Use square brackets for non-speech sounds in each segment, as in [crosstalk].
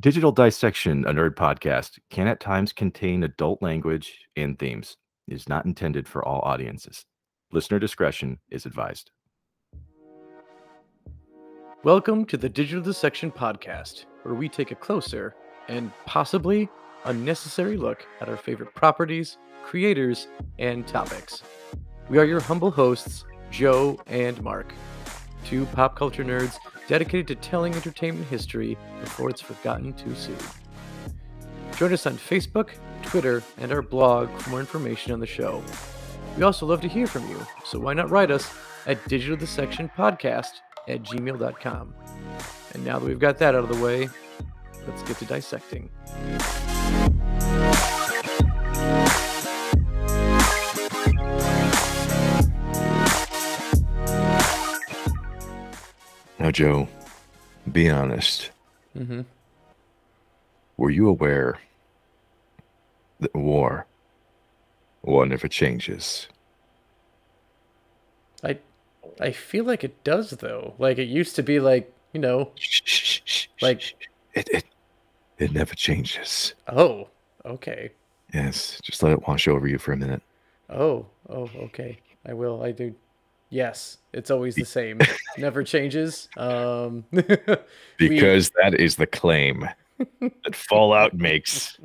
Digital Dissection, a nerd podcast, can at times contain adult language and themes. It is not intended for all audiences. Listener discretion is advised. Welcome to the Digital Dissection podcast, where we take a closer and possibly unnecessary look at our favorite properties, creators, and topics. We are your humble hosts, Joe and Mark, two pop culture nerds dedicated to telling entertainment history before it's forgotten too soon. Join us on Facebook, Twitter, and our blog for more information on the show. We also love to hear from you, so why not write us at digitaldissectionpodcast at gmail.com. And now that we've got that out of the way, let's get to dissecting. Now, Joe, be honest. Mm-hmm. Were you aware that war, war never changes? I, I feel like it does though. Like it used to be like you know, Shh, shh, shh, Like- it, it, it never changes. oh, okay, Yes, just let it wash over you for a minute. oh, oh, okay. I will. I do. Yes, it's always the same. [laughs] Never changes. Um, [laughs] we- Because that is the claim that Fallout makes.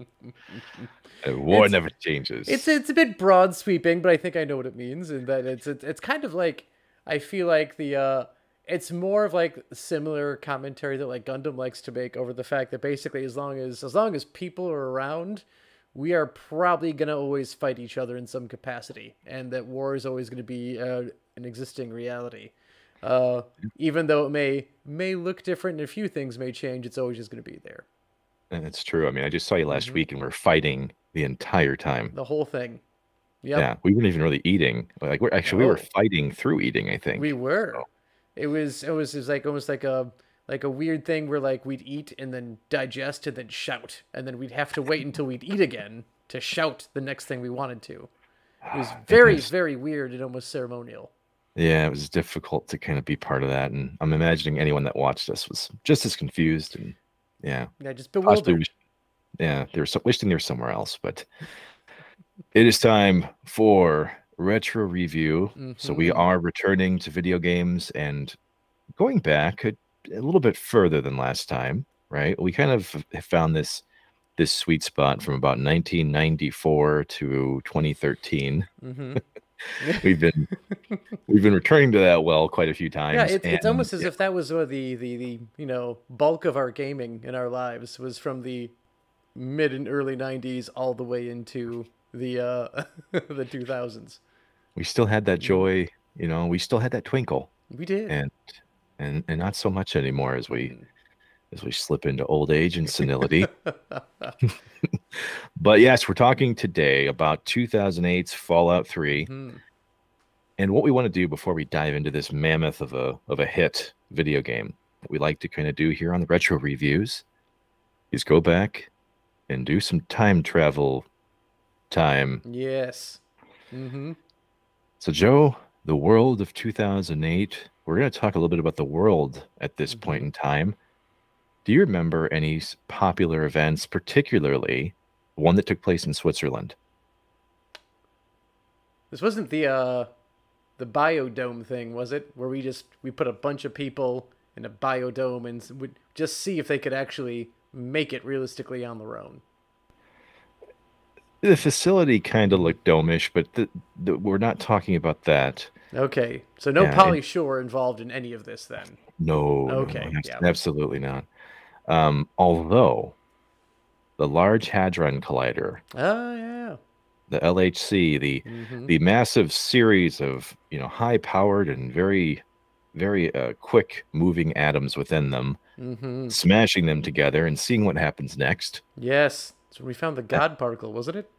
War It's- never changes. It's it's a bit broad sweeping, but I think I know what it means, and that it's it's, it's kind of like I feel like the uh, it's more of like similar commentary that like Gundam likes to make over the fact that basically as long as as long as people are around, we are probably gonna always fight each other in some capacity, and that war is always gonna be uh, an existing reality. Uh, even though it may may look different and a few things may change, it's always just gonna be there. And it's true. I mean, I just saw you last Mhm. week and we're fighting the entire time. The whole thing. Yep. Yeah, we weren't even really eating. Like we're actually we were fighting through eating. I think. We were. Oh. It was it was it was like almost like a like a weird thing where like we'd eat and then digest and then shout and then we'd have to wait until we'd eat again to shout the next thing we wanted to. It was [sighs] very very weird and almost ceremonial. Yeah, it was difficult to kind of be part of that, and I'm imagining anyone that watched us was just as confused and yeah, Yeah, just bewildered. wish- yeah, they were so, wishing they were somewhere else. But it is time for retro review. So we Mhm. are returning to video games and going back a, a little bit further than last time, right? We kind of have found this this sweet spot from about 1994 to 2013. hmm [laughs] [laughs] We've been we've been returning to that well quite a few times. Yeah, it's, it's and- almost as if that was uh, the, the the you know bulk of our gaming in our lives was from the mid and early '90s all the way into the uh [laughs] the 2000s. we still had that joy, you know, we still had that twinkle, We did. and and and not so much anymore as we. As we slip into old age and senility. [laughs] but yes, we're talking today about 2008's Fallout 3. Hmm. And what we want to do before we dive into this mammoth of a of a hit video game, what we like to kind of do here on the retro reviews is go back and do some time travel time. Yes. Mm-hmm. So Joe, the world of 2008, we're going to talk a little bit about the world at this point Mhm. in time. Do you remember any popular events, particularly one that took place in Switzerland? This wasn't the uh the biodome thing, was it? Where we just we put a bunch of people in a biodome and would just see if they could actually make it realistically on their own. The facility kind of looked domish, but the, the, we're not talking about that. Okay. So no Yeah, Pauly Shore involved in any of this then. No, no, Okay, abs- yeah. absolutely not. Um, although the Large Hadron Collider, Oh yeah. the LHC, the hmm the massive series of you know high-powered and very, very uh, quick-moving atoms within them, hmm smashing them together and seeing what happens next. Yes. So we found the God particle, wasn't it?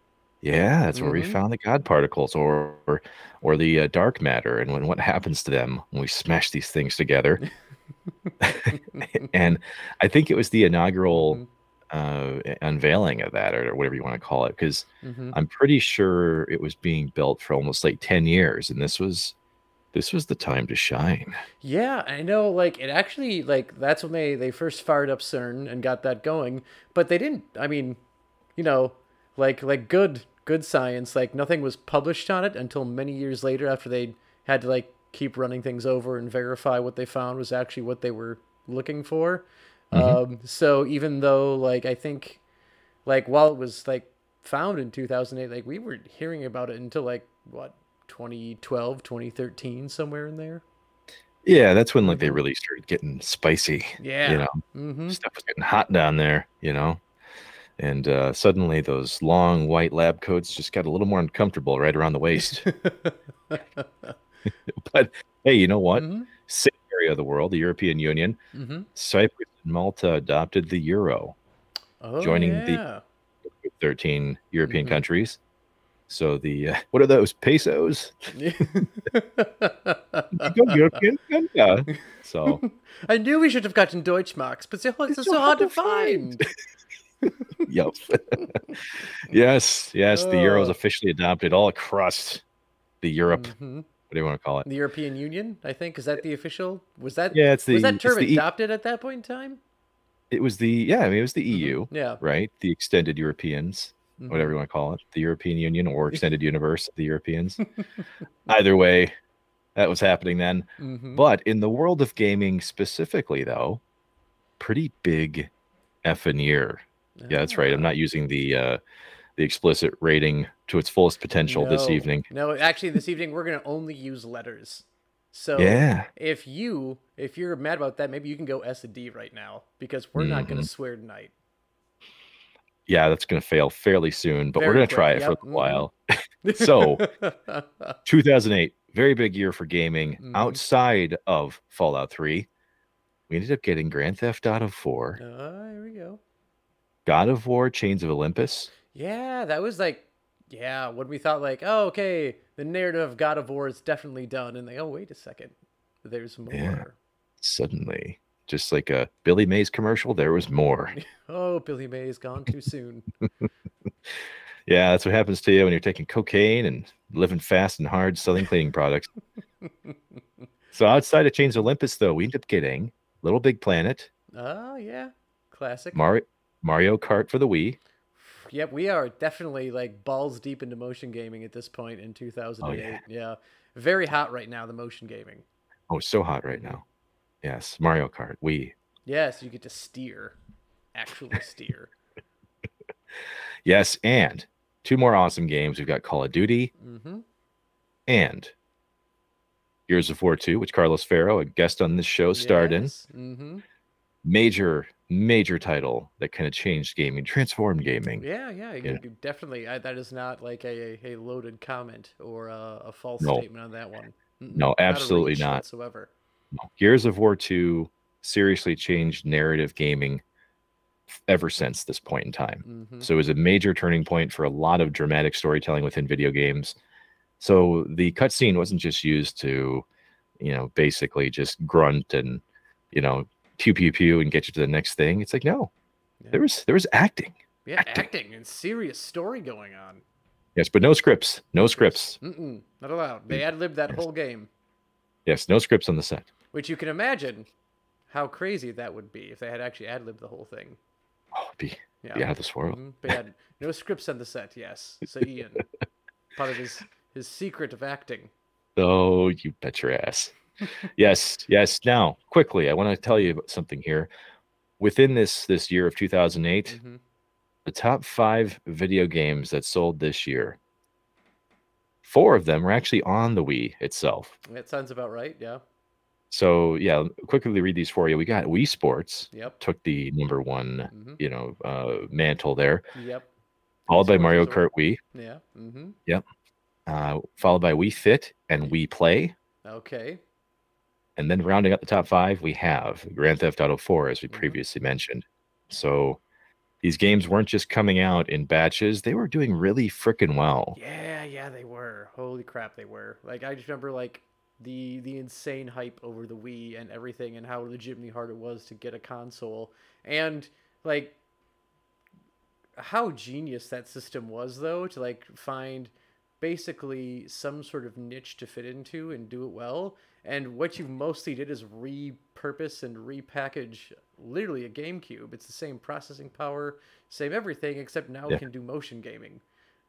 Yeah, that's where we Mhm. found the God particles, or or, or the uh, dark matter, and when what happens to them when we smash these things together. [laughs] [laughs] and I think it was the inaugural Mhm. uh, unveiling of that, or whatever you want to call it, because hmm I'm pretty sure it was being built for almost like 10 years, and this was this was the time to shine. Yeah, I know. Like it actually, like that's when they they first fired up CERN and got that going. But they didn't. I mean, you know, like like good good science. Like nothing was published on it until many years later after they had to like keep running things over and verify what they found was actually what they were looking for. Um, so even though like I think, like while it was like found in 2008, like we were hearing about it until like what 2012, 2013, somewhere in there. Yeah, that's when like they really started getting spicy. Yeah. You know, Mm-hmm. stuff was getting hot down there, you know. And uh, suddenly those long white lab coats just got a little more uncomfortable right around the waist. [laughs] [laughs] but hey, you know what? hmm Same area of the world, the European Union, hmm Cyprus and Malta adopted the euro, Oh, Joining the- 13 European Mhm. countries. So the uh, [laughs] what are those pesos? Country. [laughs] So I knew we should have gotten Deutschmarks, but they're, they're so, hard to find. Yep. yes, yes, the euro is Oh. officially adopted all across the Europe. Mhm. What do you want to call it? The European Union, I think, is that the official? Was that Yeah, it's the was that term the adopted at that point in time? it was the yeah, I mean it was the. EU, Yeah. right? The extended Europeans, Mhm. whatever you want to call it, the European Union or [laughs] extended universe of the Europeans. Either way, that was happening then. Mhm. But in the world of gaming specifically, though, pretty big effing year. Yeah, that's right. I'm Ah. not using the uh, the explicit rating to its fullest potential this evening. No, actually, this evening we're gonna only use letters. So Yeah, if you if you're mad about that, maybe you can go S and D right now because we're not Mm-hmm. gonna swear tonight. yeah, that's going to fail fairly soon, but we're going to try it for yep, a mhm. while. [laughs] So- [laughs] 2008, very big year for gaming. Mhm. Outside of Fallout 3, we ended up getting Grand Theft Auto 4, Ah, here we go. God of War: Chains of Olympus. Yeah, that was like, yeah, when we thought like, oh, okay, the narrative of God of War is definitely done, and they, oh, wait a second, there's more. Yeah. Suddenly, just like a Billy Mays commercial, there was more. [laughs] Oh, Billy Mays gone too soon. [laughs] Yeah, that's what happens to you when you're taking cocaine and living fast and hard selling cleaning products. [laughs] so outside of Chains Olympus, though, we end up getting Little Big Planet, oh yeah, classic. Mario, Mario Kart for the Wii. Yep, we are definitely like balls deep into motion gaming at this point in 2008. yeah. very hot right now. The motion gaming. Oh, so hot right now. Yes, Mario Kart, We. Yes, you get to steer, actually [laughs] steer. Yes, and two more awesome games. We've got Call of Duty mm-hmm. and Gears of War 2, which Carlos Ferro, a guest on this show, starred in. Mm-hmm. Major, major title that kind of changed gaming, transformed gaming. Yeah, yeah, you definitely. I, that is not like a, a loaded comment or a, a false No. statement on that one. No, a absolutely not. whatsoever. Gears of War 2 seriously changed narrative gaming ever since this point in time. hmm So it was a major turning point for a lot of dramatic storytelling within video games. So the cutscene wasn't just used to, you know, basically just grunt and, you know, pew pew pew and get you to the next thing. It's like no, Yeah. there was there was acting. Yeah, acting. acting. and serious story going on. Yes, but no scripts. No scripts. Mm-mm, not allowed. They ad libbed that Yes. whole game, Yes, no scripts on the set. which you can imagine how crazy that would be if they had actually ad libbed the whole thing. Oh, be, Yeah. be out of this world. Mhm, They had no scripts on the set. Yes. So Ian, [laughs] part of his his secret of acting. Oh, you bet your ass. Yes, yes. Now, quickly, I want to tell you about something here. Within this this year of 2008, hmm the top five video games that sold this year, four of them were actually on the Wii itself. That sounds about right. Yeah. So yeah, quickly read these for you. We got Wii Sports Yep. took the number one, hmm you know, uh, mantle there, Yep. followed by Mario. Kart Wii, Yeah. Mm-hmm. Yep. uh, followed by Wii Fit and Wii Play, Okay. And then rounding out the top five, we have Grand Theft Auto 4, as we Mhm. previously mentioned. So these games weren't just coming out in batches; they were doing really freaking well. Yeah, yeah, they were. Holy crap, they were. Like I just remember like the the insane hype over the Wii and everything and how legitimately hard it was to get a console. And like how genius that system was though to like find basically some sort of niche to fit into and do it well. And what you mostly did is repurpose and repackage literally a GameCube. It's the same processing power, same everything, except now Yeah. it can do motion gaming.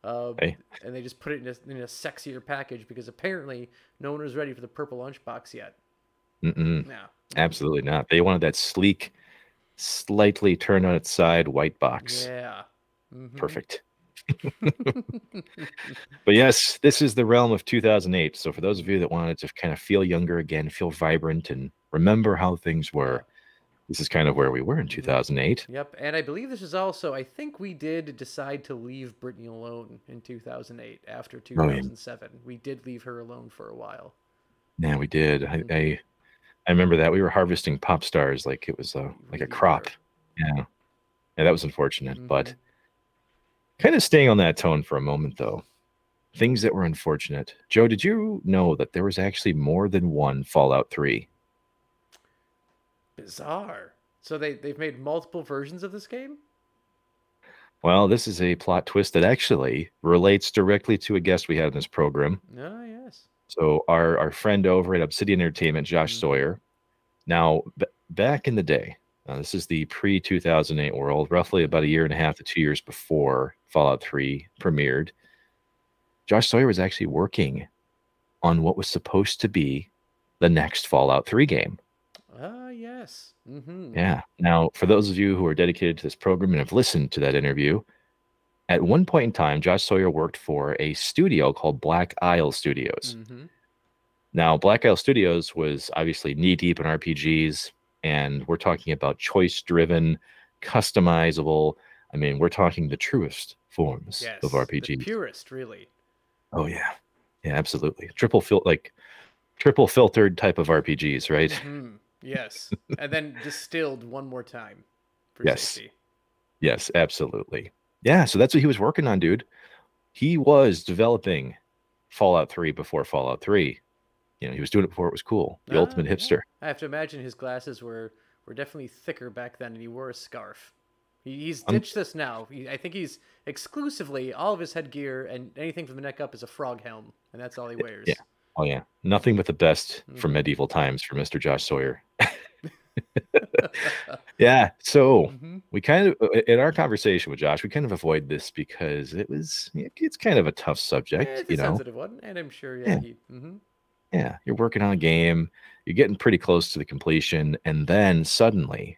Uh, Hey. And they just put it in a, in a sexier package because apparently no one was ready for the purple lunchbox yet. Mm-mm, Yeah. absolutely not. They wanted that sleek, slightly turned on its side white box. Yeah. Mhm. Perfect. But yes, this is the realm of 2008. So for those of you that wanted to kind of feel younger again, feel vibrant, and remember how things were, this is kind of where we were in 2008. Yep, and I believe this is also. I think we did decide to leave Britney alone in 2008 after Oh, 2007. We did leave her alone for a while. Yeah, we did. I, Mhm. I I remember that we were harvesting pop stars like it was a like a crop. Yeah, yeah, that was unfortunate. But Mhm. Kind of staying on that tone for a moment, though. Things that were unfortunate. Joe, did you know that there was actually more than one Fallout 3? Bizarre. So they they've made multiple versions of this game. Well, this is a plot twist that actually relates directly to a guest we had in this program. Oh yes. So our our friend over at Obsidian Entertainment, Josh Mhm. Sawyer. Now, b- back in the day, uh, this is the pre 2008 world, roughly about a year and a half to two years before Fallout 3 premiered. Josh Sawyer was actually working on what was supposed to be the next Fallout 3 game. Ah yes. Mm-hmm. Yeah. Now, for those of you who are dedicated to this program and have listened to that interview, at one point in time, Josh Sawyer worked for a studio called Black Isle Studios. Mm-hmm. Now, Black Isle Studios was obviously knee deep in RPGs, and we're talking about choice driven, customizable. I mean, we're talking the truest forms Yes. of The RPGs. purest, really. oh yeah, yeah, absolutely. Triple fil like triple filtered type of RPGs, right? Mhm. Yes. [laughs] and then distilled one more time for Yes. safety. Yes, absolutely. Yeah, so that's what he was working on, dude. He was developing Fallout 3 before Fallout 3. You know, he was doing it before it was cool. The Ah, ultimate yeah. hipster. I have to imagine his glasses were were definitely thicker back then, and he wore a scarf. He, he's Um, ditched this now. He, I think he's exclusively all of his headgear and anything from the neck up is a frog helm, and that's all he wears. yeah. Oh yeah, nothing but the best from Mhm. medieval times for Mr. Josh Sawyer. [laughs] [laughs] Yeah, so hmm we kind of in our conversation with Josh, we kind of avoid this because it was it's kind of a tough subject, it's a you know. sensitive one, and I'm sure. Yeah. Yeah. He, hmm Yeah, you're working on a game, you're getting pretty close to the completion, and then suddenly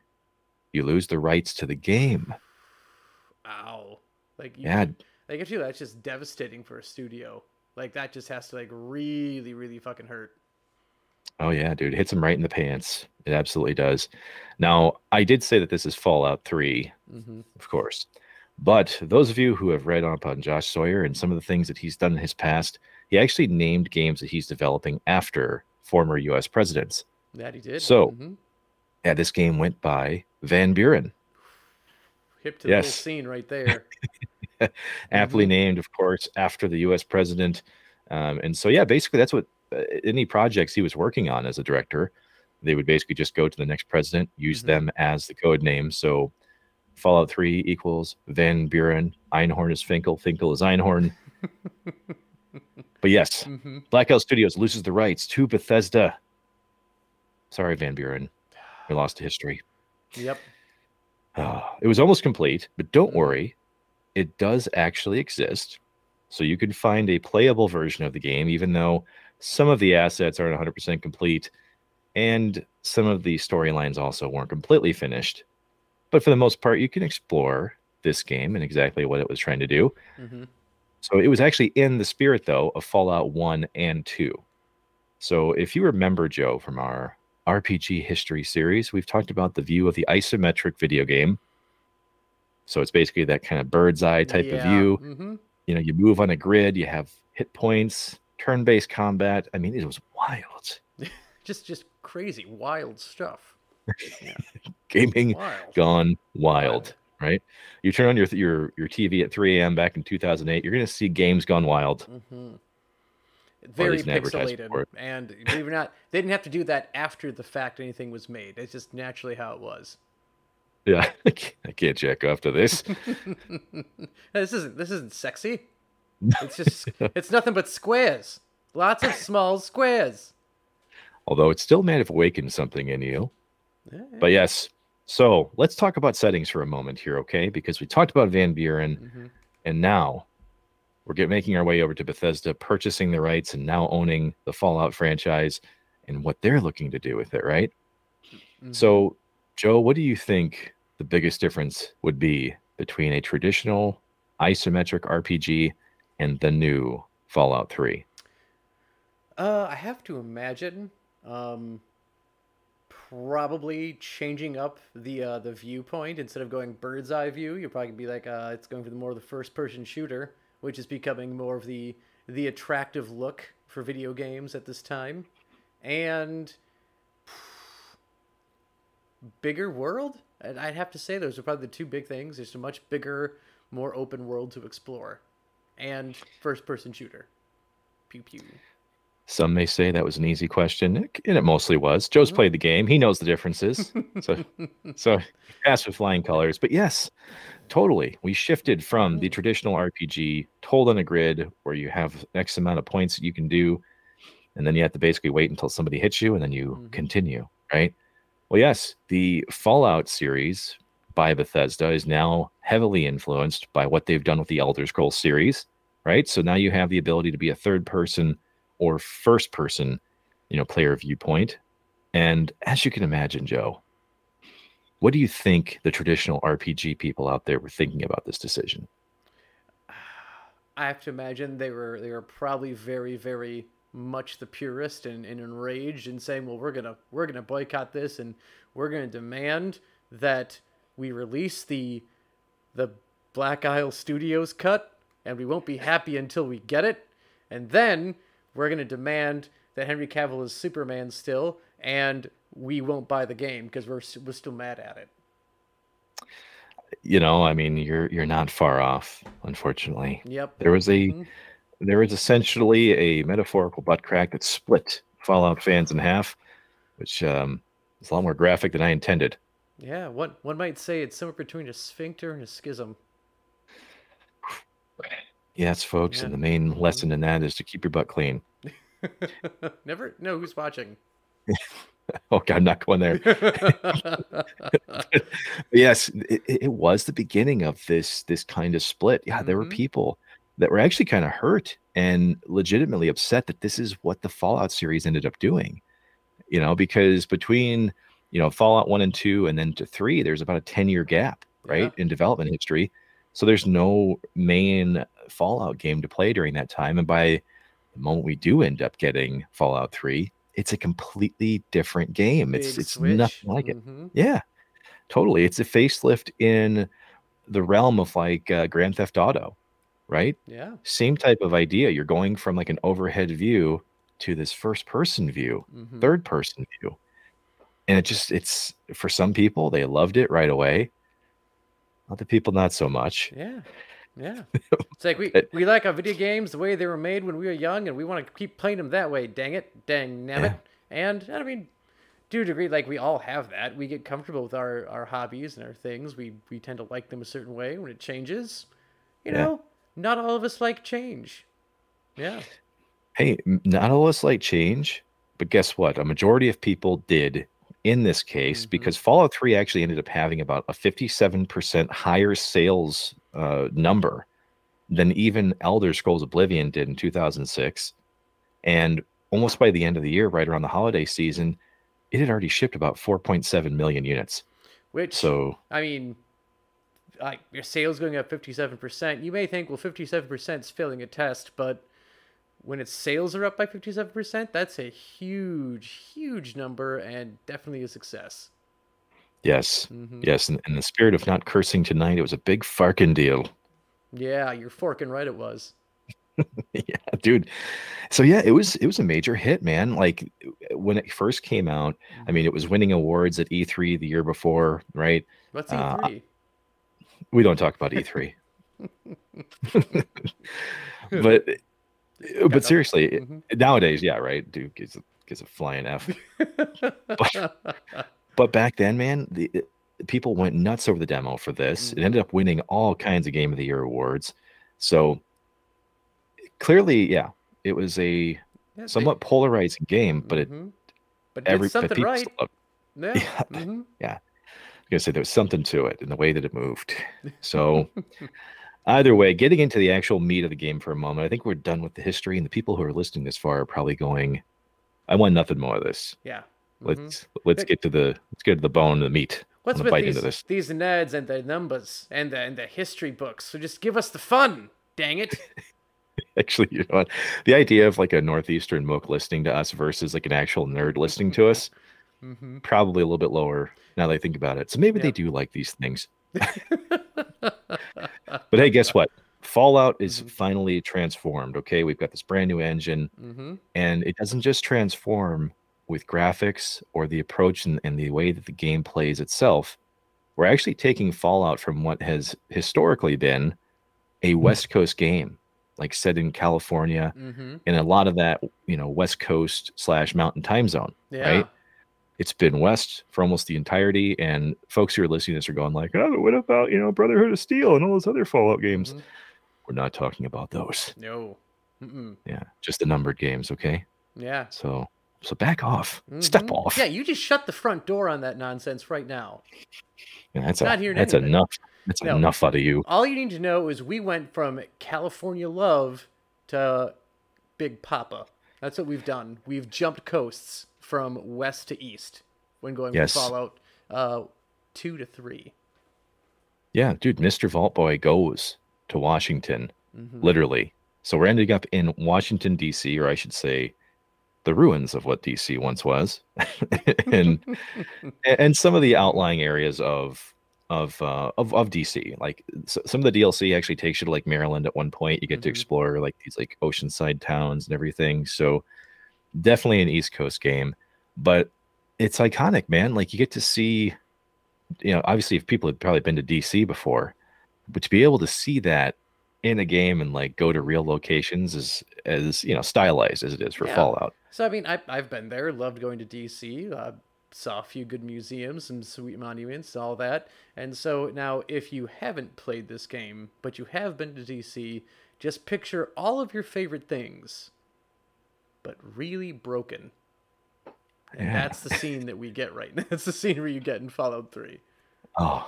you lose the rights to the game. Ow. Like you, Yeah, Like I feel that's just devastating for a studio. Like that just has to like really, really fucking hurt. Oh yeah, dude, it hits him right in the pants. It absolutely does. Now, I did say that this is Fallout 3, Mm-hmm. of course. But those of you who have read up on Josh Sawyer and some of the things that he's done in his past, he actually named games that he's developing after former US presidents. That he did. So- Mhm. Yeah, this game went by Van Buren, hip to the whole scene right [laughs] there. aptly Mhm. named, of course, after the US president. Um, and so, yeah, basically, that's what uh, any projects he was working on as a director, they would basically just go to the next president, use Mhm. them as the code name. So, Fallout 3 equals Van Buren, Einhorn is Finkel, Finkel is Einhorn. [laughs] but yes, hmm Black Isle Studios loses the rights to Bethesda. Sorry, Van Buren. We lost to history. Yep. [sighs] It was almost complete, but don't worry, it does actually exist. So you can find a playable version of the game, even though some of the assets aren't 100% complete, and some of the storylines also weren't completely finished. But for the most part, you can explore this game and exactly what it was trying to do. hmm So it was actually in the spirit, though, of Fallout 1 and 2. So if you remember, Joe, from our RPG history series, we've talked about the view of the isometric video game. So it's basically that kind of bird's eye type of view. hmm You know, you move on a grid, you have hit points, turn based combat. I mean, it was wild. [laughs] Just, just crazy, wild stuff. [laughs] Gaming Wild. gone wild, right? You turn on your your your TV at 3 a.m. back in 2008, you're going to see games gone wild. hmm Very an pixelated, and believe it or not, they didn't have to do that after the fact anything was made. It's just naturally how it was. Yeah, [laughs] I can't, I can't jack off to this. [laughs] this isn't this isn't sexy. [laughs] It's just it's nothing but squares. Lots of small squares. Although it still may have awakened something in you. Yeah, But yes, so let's talk about settings for a moment here, okay? Because we talked about Van Buren, mhm. and now we're get, making our way over to Bethesda, purchasing the rights and now owning the Fallout franchise and what they're looking to do with it, right? Mhm. So, Joe, what do you think the biggest difference would be between a traditional isometric RPG and the new Fallout 3? Uh, I have to imagine, um, probably changing up the uh, the viewpoint instead of going bird's eye view. You're probably gonna be like, uh, it's going for the more of the first person shooter, which is becoming more of the the attractive look for video games at this time, and bigger world. And I'd have to say those are probably the two big things. There's a much bigger, more open world to explore, and first person shooter. Pew pew. Some may say that was an easy question, and it mostly was. Joe's Mhm. played the game; he knows the differences. So, [laughs] so pass with flying colors. But yes, totally, we shifted from the Mhm. traditional RPG, told on a grid, where you have X amount of points that you can do, and then you have to basically wait until somebody hits you, and then you Mhm. continue. Right? Well, yes, the Fallout series by Bethesda is now heavily influenced by what they've done with the Elder Scrolls series. Right? So now you have the ability to be a third person or first person, you know, player viewpoint. And as you can imagine, Joe, what do you think the traditional RPG people out there were thinking about this decision? I have to imagine they were they were probably very very much the purist and, and enraged and saying, well, we're gonna we're gonna boycott this and we're gonna demand that we release the the Black Isle Studios cut and we won't be happy until we get it, and then we're gonna demand that Henry Cavill is Superman still, and we won't buy the game because we're we're still mad at it. You know, I mean, you're you're not far off, unfortunately. Yep. There was a Mhm. there was essentially a metaphorical butt crack that split Fallout fans in half, which um, is a lot more graphic than I intended. Yeah, one one might say it's somewhere between a sphincter and a schism. [sighs] [laughs] Yes, folks, Yeah. and the main lesson in that is to keep your butt clean. [laughs] Never know who's watching. [laughs] Okay, I'm not going there. [laughs] Yes, it, it was the beginning of this this kind of split. Yeah, there were Mhm. people that were actually kind of hurt and legitimately upset that this is what the Fallout series ended up doing. You know, because between you know Fallout one and two, and then to three, there's about a ten year gap, right, Yeah. in development history. So there's no main Fallout game to play during that time, and by the moment we do end up getting Fallout three, it's a completely different game. It's Big it's switch. nothing like it. Mhm. Yeah, totally. It's a facelift in the realm of like uh, Grand Theft Auto, right? Yeah. Same type of idea. You're going from like an overhead view to this first person view, mhm. third person view. And it just, it's for some people, they loved it right away. Other people, not so much. Yeah. Yeah. [laughs] It's like we we like our video games the way they were made when we were young, and we want to keep playing them that way. Dang it, dang nabbit. And I mean, to a degree, like we all have that. We get comfortable with our our hobbies and our things. We we tend to like them a certain way. When it changes, you Yeah. know, not all of us like change. Yeah. Hey, not all of us like change, but guess what? A majority of people did in this case Mhm. because Fallout 3 actually ended up having about a 57% higher sales uh, number than even Elder Scrolls Oblivion did in 2006. And almost by the end of the year, right around the holiday season, it had already shipped about 4.7 million units. Which So, I mean, like your sales going up fifty-seven percent. You may think, well, fifty-seven percent is failing a test, but when its sales are up by fifty-seven percent, that's a huge, huge number and definitely a success. yes, hmm yes. In, in the spirit of not cursing tonight, it was a big farking deal. Yeah, you're forking right. It was. [laughs] yeah dude so yeah it was it was a major hit man like when it first came out i mean it was winning awards at e3 the year before right What's uh, E3? we don't talk about e3 [laughs] [laughs] but Got but seriously nothing. nowadays yeah right dude gives a, gives a flying f Mhm. [laughs] but back then man the people went nuts over the demo for this it Mhm. ended up winning all kinds of game of the year awards so clearly, yeah, it was a Yeah, they- somewhat polarizing game, but it Mhm. but every but something people right. still loved Yeah. [laughs] Yeah, mhm. I was gonna say there was something to it in the way that it moved. So [laughs] either way, getting into the actual meat of the game for a moment, I think we're done with the history, and the people who are listening this far are probably going, "I want nothing more of this. Yeah. mhm. Let's let's get to the let's get to the bone and the meat." What's with bite these, into this. these nerds and the numbers and the and the history books? So just give us the fun, dang it. [laughs] Actually, you know what? The idea of like a northeastern mook listening to us versus like an actual nerd listening to us hmm probably a little bit lower now that I think about it. So maybe Yeah. they do like these things. [laughs] But hey, guess what? Fallout is Mhm. finally transformed. Okay, we've got this brand new engine, hmm and it doesn't just transform with graphics or the approach and, and the way that the game plays itself. We're actually taking Fallout from what has historically been a West Coast game, like set in California, hmm and a lot of that, you know, West Coast slash Mountain Time Zone. Yeah. It's been West for almost the entirety, and folks who are listening to this are going like, "Oh, what about you know Brotherhood of Steel and all those other Fallout games?" Mhm. We're not talking about those. No. Mm-mm. Yeah, just the numbered games. Okay, Yeah. so so back off, step Mhm. off. Yeah, you just shut the front door on that nonsense right now. Yeah, that's not a, hearing that's enough. That's No. enough out of you. All you need to know is we went from California love to Big Papa. That's what we've done. We've jumped coasts from west to east when going Yes. from Fallout uh, two to three. Yeah, dude, Mr. Vault Boy goes to Washington, Mhm. literally. So we're ending up in Washington D.C., or I should say, the ruins of what D.C. once was, [laughs] and [laughs] and some of the outlying areas of of uh, of of DC. Like s- some of the DLC actually takes you to like Maryland at one point. You get to Mhm. explore like these like oceanside towns and everything. So definitely an East Coast game, but it's iconic, man. Like you get to see, you know, obviously if people had probably been to DC before, but to be able to see that in a game and like go to real locations is as you know stylized as it is for Yeah. Fallout. So I mean, I, I've been there. Loved going to DC. Uh, saw a few good museums, some sweet monuments, all that. And so now, if you haven't played this game, but you have been to DC, just picture all of your favorite things, but really broken. And Yeah. that's the scene that we get right now. [laughs] That's the scenery you get in Fallout 3. Oh,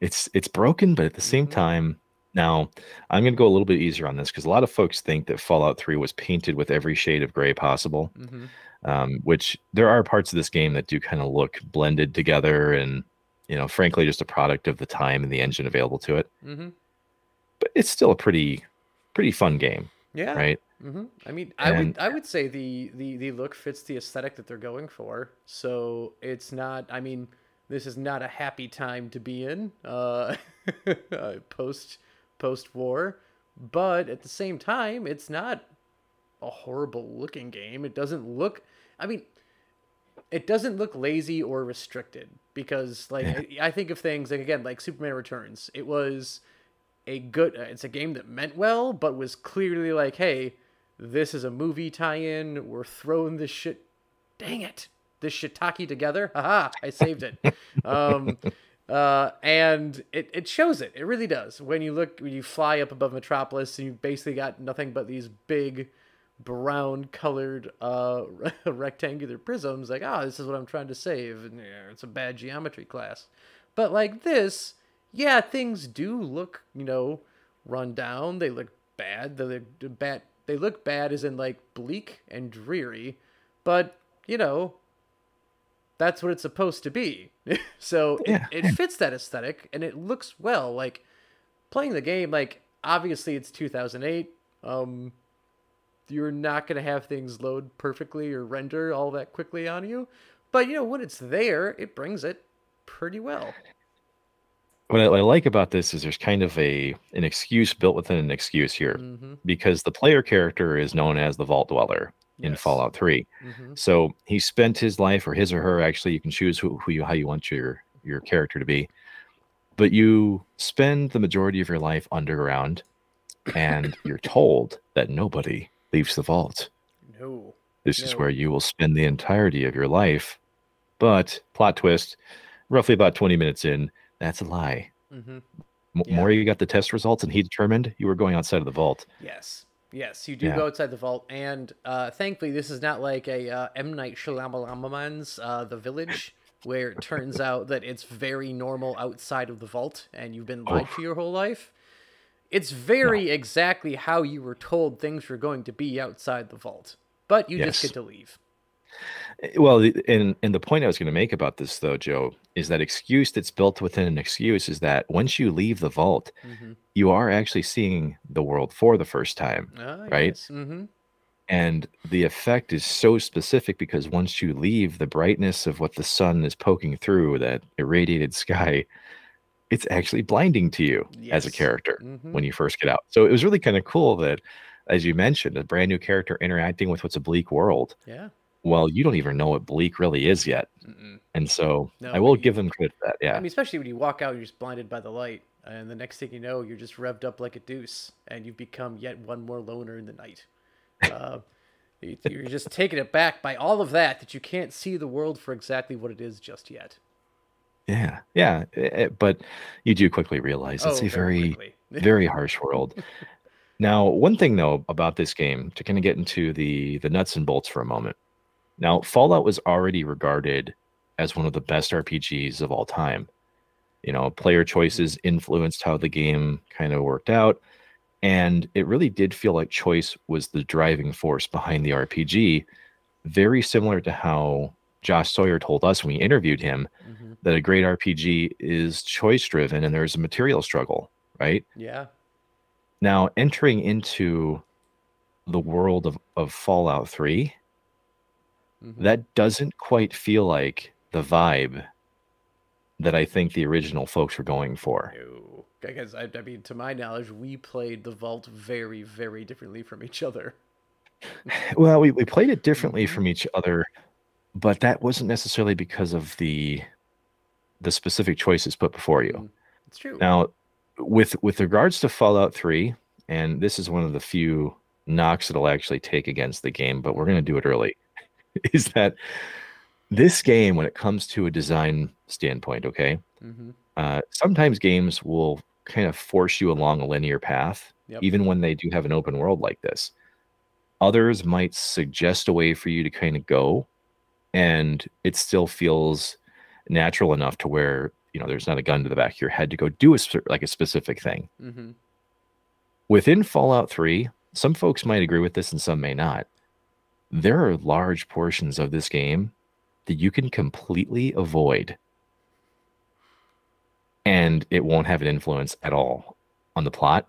it's it's broken, but at the same Mhm. time, now I'm going to go a little bit easier on this because a lot of folks think that Fallout 3 was painted with every shade of gray possible, hmm um, which there are parts of this game that do kind of look blended together and, you know, frankly, just a product of the time and the engine available to it. hmm But it's still a pretty, pretty fun game, Yeah. right? Hmm I mean, I would I would say the, the the look fits the aesthetic that they're going for. So it's not. I mean, this is not a happy time to be in uh, [laughs] post post war, but at the same time, it's not a horrible looking game. It doesn't look. I mean, it doesn't look lazy or restricted because like Yeah. I, I think of things like again like Superman Returns. It was a good. uh, It's a game that meant well, but was clearly like, hey, this is a movie tie-in. We're throwing this shit. Dang it, this shiitake together. Haha, I saved it. um, [laughs] uh, and it, it shows it. It really does. When you look, when you fly up above Metropolis, and you basically got nothing but these big brown colored uh [laughs] rectangular prisms like ah this is what i'm trying to save and yeah, it's a bad geometry class but like this yeah things do look you know run down they look bad they look bad they look bad as in like bleak and dreary but you know that's what it's supposed to be. [laughs] So Yeah, it, it fits that aesthetic and it looks well like playing the game like obviously it's 2008 um you're not going to have things load perfectly or render all that quickly on you but you know when it's there it brings it pretty well What I, what I like about this is there's kind of a an excuse built within an excuse here mm-hmm. because the player character is known as the Vault Dweller in Yes. Fallout 3. mm-hmm. So he spent his life, or his or her, actually, you can choose who, who you how you want your your character to be. But you spend the majority of your life underground, and you're told that nobody leaves the vault. no This is where you will spend the entirety of your life. But plot twist, roughly about 20 minutes in, that's a lie. mm-hmm. Yeah. More you got the test results, and he determined you were going outside of the vault. yes Yes, you do Yeah. go outside the vault, and uh, thankfully, this is not like a uh, M Night Shyamalan's uh, The Village, where it turns [laughs] out that it's very normal outside of the vault, and you've been lied Oof. to your whole life. It's very exactly how you were told things were going to be outside the vault, but you just get to leave. Well, and and the point I was going to make about this though, Joe, is that excuse that's built within an excuse is that once you leave the vault, Mm-hmm. you are actually seeing the world for the first time. Ah, Right? Mm-hmm. And the effect is so specific because once you leave the brightness of what the sun is poking through that irradiated sky, it's actually blinding to you as a character Mm-hmm. when you first get out. So it was really kind of cool that, as you mentioned, a brand new character interacting with what's a bleak world. Yeah. Well, you don't even know what bleak really is yet. Mm-mm. And so No, I will you- give them credit for that. Yeah. I mean, especially when you walk out, you're just blinded by the light, and the next thing you know, you're just revved up like a deuce, and you've become yet one more loner in the night. Uh, you- you're just taken aback by all of that that you can't see the world for exactly what it is just yet. yeah. Yeah. eh, eh, But you do quickly realize it's Oh, a very, very [laughs] harsh world. Now, one thing though about this game to kind of get into the the nuts and bolts for a moment. Now, Fallout was already regarded as one of the best RPGs of all time. You know, player choices influenced how the game kind of worked out, and it really did feel like choice was the driving force behind the RPG, very similar to how Josh Sawyer told us when we interviewed him Mhm. that a great RPG is choice driven and there's a material struggle, right? Yeah. Now, entering into the world of, of Fallout 3, Mhm. that doesn't quite feel like the vibe that I think the original folks were going for. No. Because, I, I mean, to my knowledge, we played the vault very, very differently from each other. [laughs] Well, we, we played it differently Mhm. from each other, but that wasn't necessarily because of the the specific choices put before you. Mm, It's true. Now, with with regards to Fallout 3, and this is one of the few knocks that I'll actually take against the game, but we're going to do it early, [laughs] is that this game, when it comes to a design standpoint, okay, hmm uh, sometimes games will kind of force you along a linear path, Yep. even when they do have an open world like this. Others might suggest a way for you to kind of go, and it still feels natural enough to where you know there's not a gun to the back of your head to go do a like a specific thing. hmm Within Fallout 3, some folks might agree with this and some may not. There are large portions of this game that you can completely avoid and it won't have an influence at all on the plot.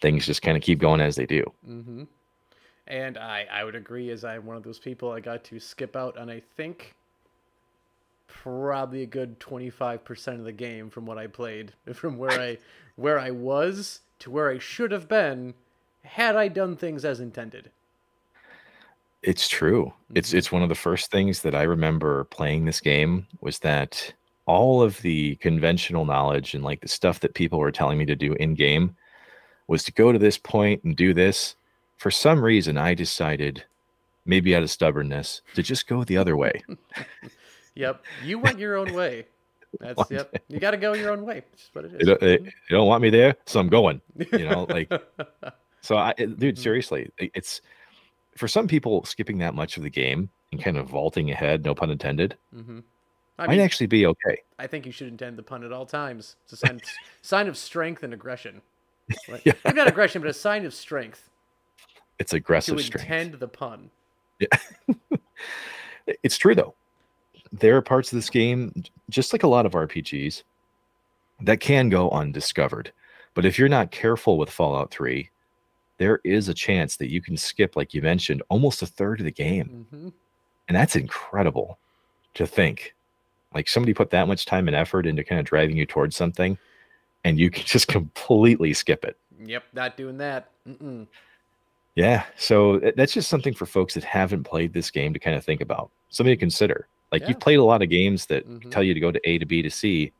Things just kind of keep going as they do. hmm And I, I would agree, as I'm one of those people, I got to skip out on, I think, probably a good 25% of the game from what I played, [laughs] from where I where I was to where I should have been had I done things as intended. It's true. It's Mhm. it's one of the first things that I remember playing this game was that all of the conventional knowledge and like the stuff that people were telling me to do in game was to go to this point and do this. For some reason, I decided, maybe out of stubbornness, to just go the other way. [laughs] Yep, you went your own way. That's [laughs] yep. You got to go your own way. Just what it is. don't, they, they don't want me there, so I'm going. You know, like- [laughs] So, I, dude, Mhm. seriously, it's for some people skipping that much of the game and kind of vaulting ahead, no pun intended, Mhm. I might mean, actually be okay. I think you should intend the pun at all times. It's a sign, [laughs] sign of strength and aggression. [laughs] Right? Yeah. Not aggression, but a sign of strength It's to aggressive strength. intend the pun. Yeah. [laughs] It's true though. There are parts of this game, just like a lot of RPGs, that can go undiscovered. But if you're not careful with Fallout 3, there is a chance that you can skip, like you mentioned, almost a third of the game. hmm And that's incredible to think. Like somebody put that much time and effort into kind of driving you towards something, and you can [laughs] just completely skip it. Yep, not doing that. Mm-mm. Yeah. So that's just something for folks that haven't played this game to kind of think about. Something to consider. Like Yeah. you've played a lot of games that Mhm. tell you to go to A to B to C.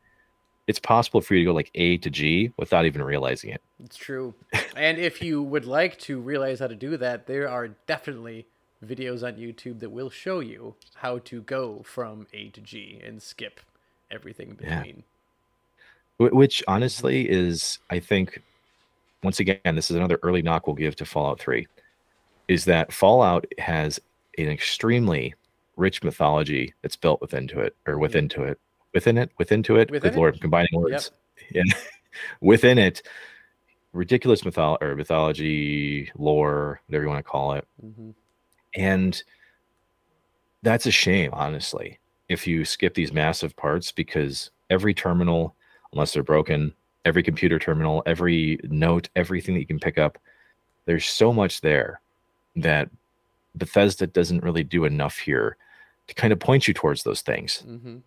It's possible for you to go like A to G without even realizing it. It's true. and if you would like to realize how to do that, there are definitely videos on YouTube that will show you how to go from A to G and skip everything in Yeah. between. Which honestly is, I think, once again, this is another early knock we'll give to Fallout 3, is that Fallout has an extremely rich mythology that's built within to it, or within to it, within it, within to it. Within Good it? Lord, combining words. And [laughs] within it, ridiculous mytholo- or mythology, lore, whatever you want to call it, hmm and that's a shame, honestly, if you skip these massive parts because every terminal, unless they're broken, every computer terminal, every note, everything that you can pick up, there's so much there that Bethesda doesn't really do enough here to kind of point you towards those things, hmm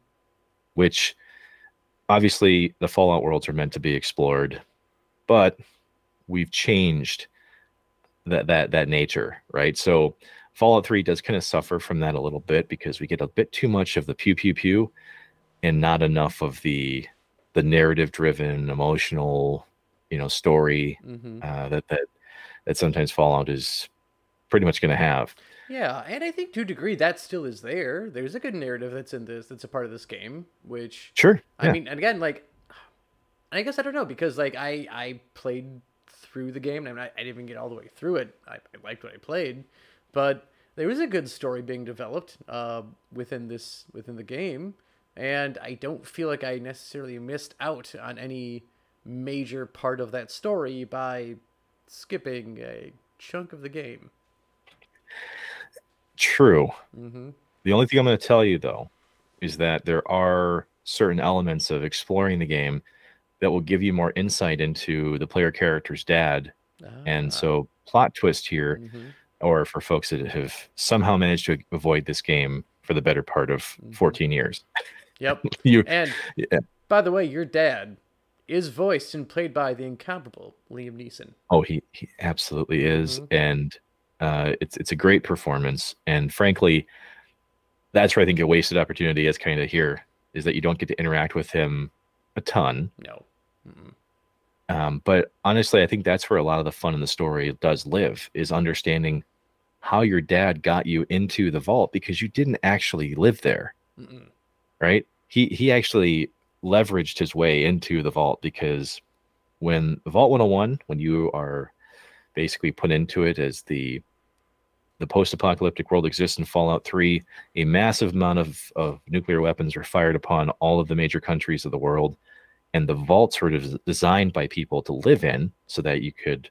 which obviously the Fallout worlds are meant to be explored, but we've changed that that that nature, right? So Fallout 3 does kind of suffer from that a little bit because we get a bit too much of the pew pew pew and not enough of the the narrative driven emotional you know story hmm uh, that that that sometimes Fallout is pretty much going to have. Yeah, and I think to a degree that still is there. There's a good narrative that's in this, that's a part of this game, which Sure. I mean, and again, like, [sighs] I guess I don't know because like I I played through the game and I, I didn't even get all the way through it. I, I liked what I played, but there was a good story being developed uh, within this within the game, and I don't feel like I necessarily missed out on any major part of that story by skipping a chunk of the game. True. hmm The only thing I'm going to tell you though is that there are certain elements of exploring the game that will give you more insight into the player character's dad. And so, plot twist here, mhm. or for folks that have somehow managed to avoid this game for the better part of Mhm. 14 years, Yep. [laughs] you And Yeah. by the way, your dad is voiced and played by the incomparable Liam Neeson. Oh, he, he absolutely is, Mhm. and uh, it's it's a great performance. And frankly, that's where I think a wasted opportunity is kind of here is that you don't get to interact with him a ton. No. Mm-mm. Um, but honestly, I think that's where a lot of the fun in the story does live is understanding how your dad got you into the vault because you didn't actually live there, Mm-mm. right? He he actually leveraged his way into the vault because when Vault 101, when you are basically put into it as the the post-apocalyptic world exists in Fallout 3, a massive amount of, of nuclear weapons are fired upon all of the major countries of the world and the vaults were des- designed by people to live in so that you could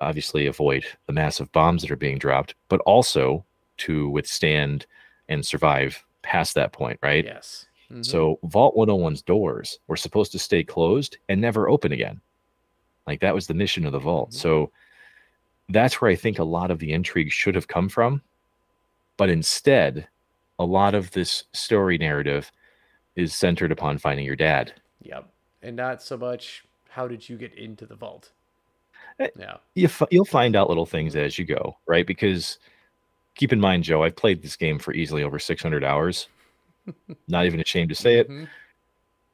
obviously avoid the massive bombs that are being dropped but also to withstand and survive past that point right Yes. Mhm. so vault 101's doors were supposed to stay closed and never open again like that was the mission of the vault Mhm. so that's where i think a lot of the intrigue should have come from but instead a lot of this story narrative is centered upon finding your dad Yep. And not so much how did you get into the vault? Eh, Yeah. you f- you'll find out little things as you go, right? Because keep in mind, Joe, I've played this game for easily over 600 hours. [laughs] Not even ashamed to say it. Mhm.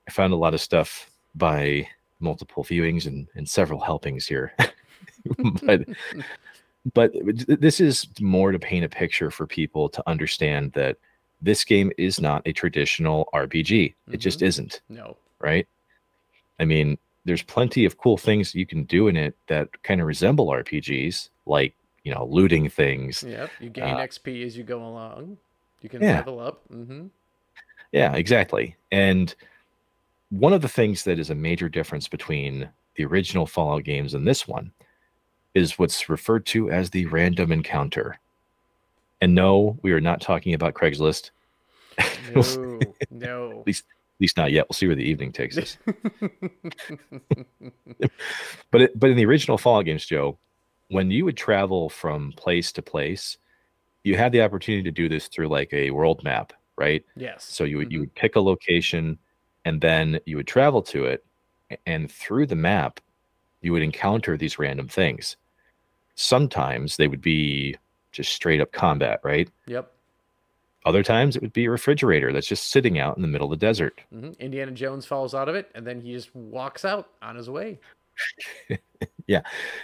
I found a lot of stuff by multiple viewings and, and several helpings here. [laughs] [laughs] but but this is more to paint a picture for people to understand that this game is not a traditional RPG. It just isn't, No. right? I mean, there's plenty of cool things you can do in it that kind of resemble RPGs, like you know, looting things. Yep. You gain Uh, XP as you go along. You can Yeah. level up. Mm-hmm. Yeah, exactly. And one of the things that is a major difference between the original Fallout games and this one is what's referred to as the random encounter. And no, we are not talking about Craigslist. [laughs] No. no. At least not yet. We'll see where the evening takes us. [laughs] [laughs] But it, but in the original Fallout games, Joe, when you would travel from place to place, you had the opportunity to do this through like a world map, right? yes. So you would Mhm. you would pick a location, and then you would travel to it, and through the map, you would encounter these random things. Sometimes they would be just straight up combat, right? Yep. Other times it would be a refrigerator that's just sitting out in the middle of the desert. hmm Indiana Jones falls out of it, and then he just walks out on his way. [laughs] Yeah,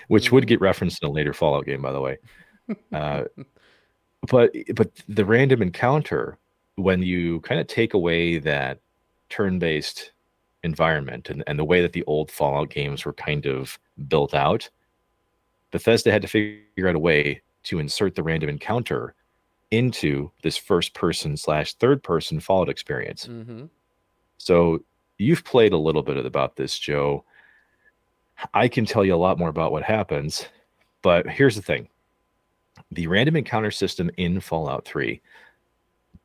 which would Mhm. get referenced in a later Fallout game, by the way. [laughs] Uh, but but the random encounter when you kind of take away that turn-based environment and, and the way that the old Fallout games were kind of built out, Bethesda had to figure out a way to insert the random encounter into this first person slash third person Fallout experience. Mm-hmm. So you've played a little bit about this, Joe. I can tell you a lot more about what happens, but here's the thing the random encounter system in Fallout 3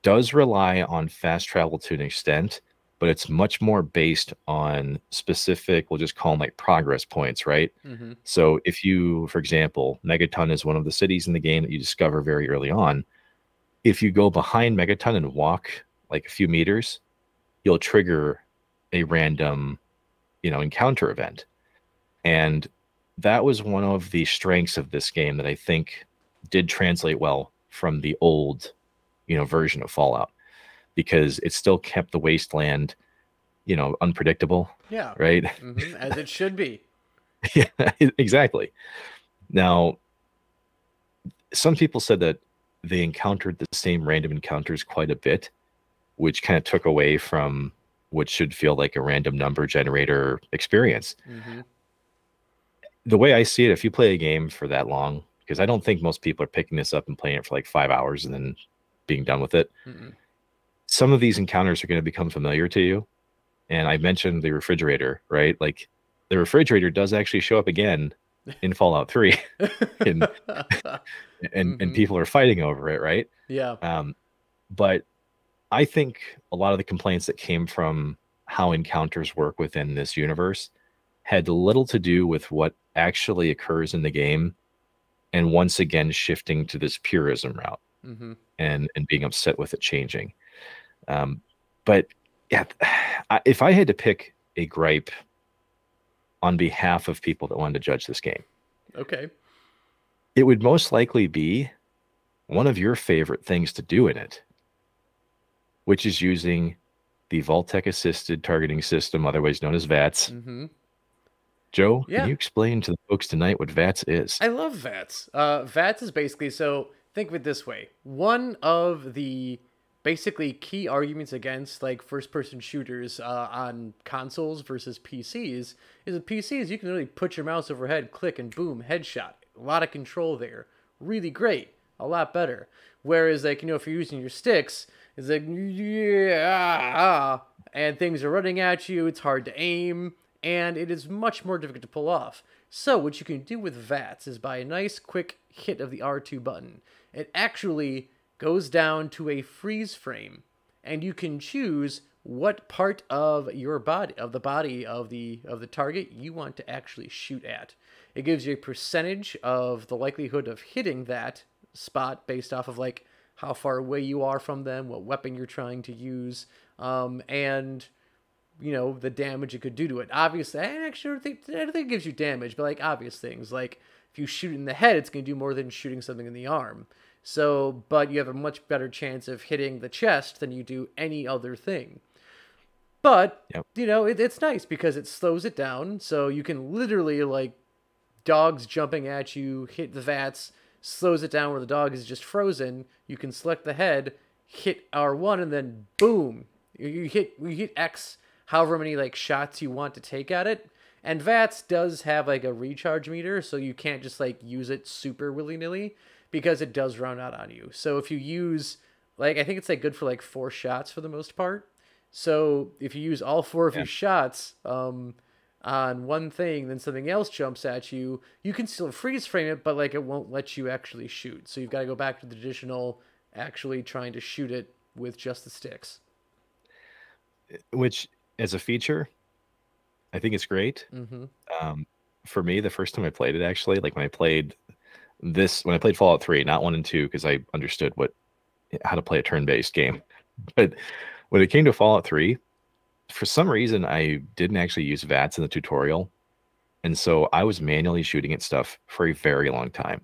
does rely on fast travel to an extent, but it's much more based on specific, we'll just call them like progress points, right? Mm-hmm. So if you, for example, Megaton is one of the cities in the game that you discover very early on. If you go behind Megaton and walk like a few meters, you'll trigger a random, you know, encounter event. And that was one of the strengths of this game that I think did translate well from the old, you know, version of Fallout because it still kept the wasteland, you know, unpredictable, Yeah. right? hmm As it should be. [laughs] yeah, exactly. Now, some people said that they encountered the same random encounters quite a bit, which kind of took away from what should feel like a random number generator experience. hmm The way I see it, if you play a game for that long, because I don't think most people are picking this up and playing it for like five hours and then being done with it, Mm-mm. Some of these encounters are going to become familiar to you. And I mentioned the refrigerator, right? Like the refrigerator does actually show up again [laughs] in Fallout 3 [laughs] [laughs] and and, and Mhm. people are fighting over it, right? yeah. Um, but I think a lot of the complaints that came from how encounters work within this universe had little to do with what actually occurs in the game, and once again shifting to this purism route hmm and and being upset with it changing. Um, but yeah, if I had to pick a gripe on behalf of people that wanted to judge this game, Okay. it would most likely be one of your favorite things to do in it, which is using the Vault-Tec assisted targeting system, otherwise known as VATS. hmm Joe, Yeah. can you explain to the folks tonight what VATS is? I love VATS. Uh, VATS is basically so think of it this way: one of the basically key arguments against like first-person shooters uh, on consoles versus PCs is that PCs you can really put your mouse overhead, click, and boom, headshot. A lot of control there. Really great. A lot better. Whereas like you know if you're using your sticks, it's like yeah, ah, and things are running at you. It's hard to aim and it is much more difficult to pull off. So what you can do with VATS is by a nice quick hit of the R2 button, it actually goes down to a freeze frame, and you can choose what part of your body of the body of the of the target you want to actually shoot at. It gives you a percentage of the likelihood of hitting that spot based off of like how far away you are from them, what weapon you're trying to use, um, and you know the damage it could do to it. Obviously, I actually don't think I don't think it gives you damage, but like obvious things like if you shoot in the head, it's going to do more than shooting something in the arm. So, but you have a much better chance of hitting the chest than you do any other thing. But Yep. you know it, it's nice because it slows it down, so you can literally like dogs jumping at you, hit the vats, slows it down where the dog is just frozen. You can select the head, hit R1, and then boom, you, you hit you hit X however many like shots you want to take at it. And VATS does have like a recharge meter, so you can't just like use it super willy nilly because it does run out on you. So if you use like I think it's like good for like four shots for the most part. So if you use all four of Yeah. your shots um, on one thing, then something else jumps at you, you can still freeze frame it, but like it won't let you actually shoot. So you've got to go back to the traditional actually trying to shoot it with just the sticks. Which, as a feature, I think it's great. Mm-hmm. Um, for me, the first time I played it, actually, like when I played this, when I played Fallout 3, not one and two, because I understood what how to play a turn-based game, [laughs] but when it came to Fallout 3, for some reason I didn't actually use VATS in the tutorial. And so I was manually shooting at stuff for a very long time.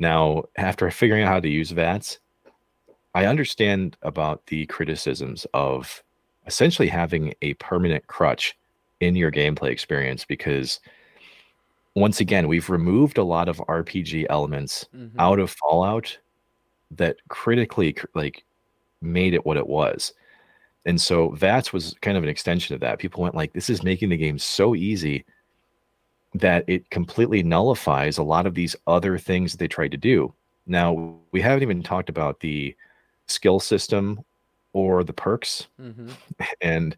Now, after figuring out how to use VATS, I understand about the criticisms of essentially having a permanent crutch in your gameplay experience because once again, we've removed a lot of RPG elements Mm-hmm. out of Fallout that critically like made it what it was. And so VATS was kind of an extension of that. People went like, this is making the game so easy that it completely nullifies a lot of these other things that they tried to do. Now, we haven't even talked about the skill system or the perks. Mm-hmm. [laughs] And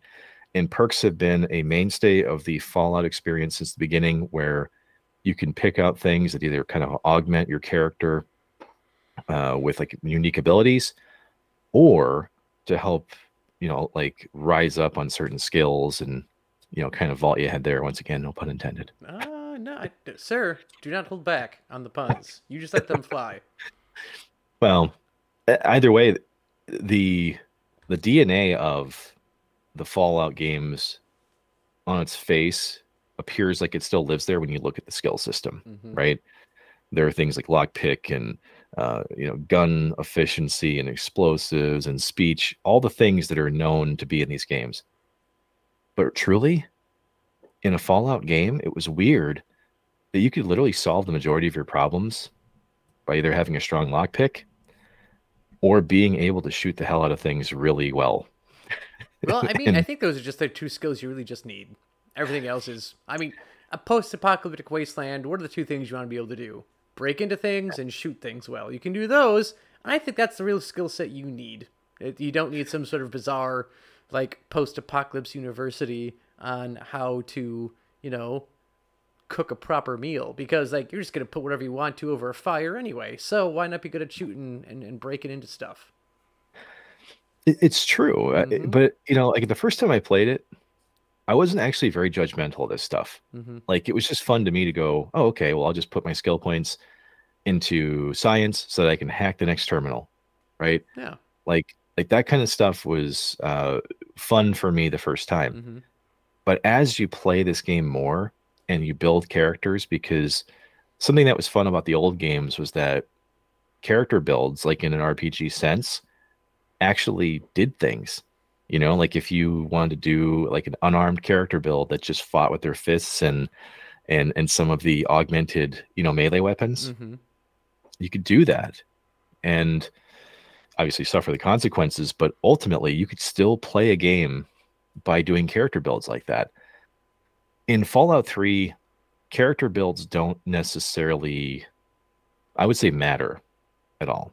and perks have been a mainstay of the Fallout experience since the beginning, where you can pick out things that either kind of augment your character uh, with like unique abilities, or to help you know like rise up on certain skills and you know kind of vault you ahead there. Once again, no pun intended. Uh, no, I, sir, do not hold back on the puns. You just let them fly. [laughs] well, either way, the the DNA of the Fallout games on its face appears like it still lives there when you look at the skill system, mm-hmm. right? There are things like lockpick and uh, you know gun efficiency and explosives and speech, all the things that are known to be in these games. But truly, in a Fallout game, it was weird that you could literally solve the majority of your problems by either having a strong lockpick or being able to shoot the hell out of things really well. well, I [laughs] mean, and, I think those are just the two skills you really just need. Everything else is, I mean, a post-apocalyptic wasteland. What are the two things you want to be able to do? Break into things and shoot things well. You can do those. And I think that's the real skill set you need. You don't need some sort of bizarre, like post-apocalypse university on how to, you know, cook a proper meal because like you're just gonna put whatever you want to over a fire anyway. So why not be good at shooting and, and breaking into stuff? It's true, mm-hmm. but you know, like the first time I played it, I wasn't actually very judgmental of this stuff. Mm-hmm. Like it was just fun to me to go, oh, okay, well, I'll just put my skill points into science so that I can hack the next terminal, right? Yeah. Like like that kind of stuff was uh, fun for me the first time. Mm-hmm. But as you play this game more, and you build characters because something that was fun about the old games was that character builds like in an rpg sense actually did things you know like if you wanted to do like an unarmed character build that just fought with their fists and and and some of the augmented you know melee weapons mm-hmm. you could do that and obviously suffer the consequences but ultimately you could still play a game by doing character builds like that in Fallout 3, character builds don't necessarily, I would say, matter at all.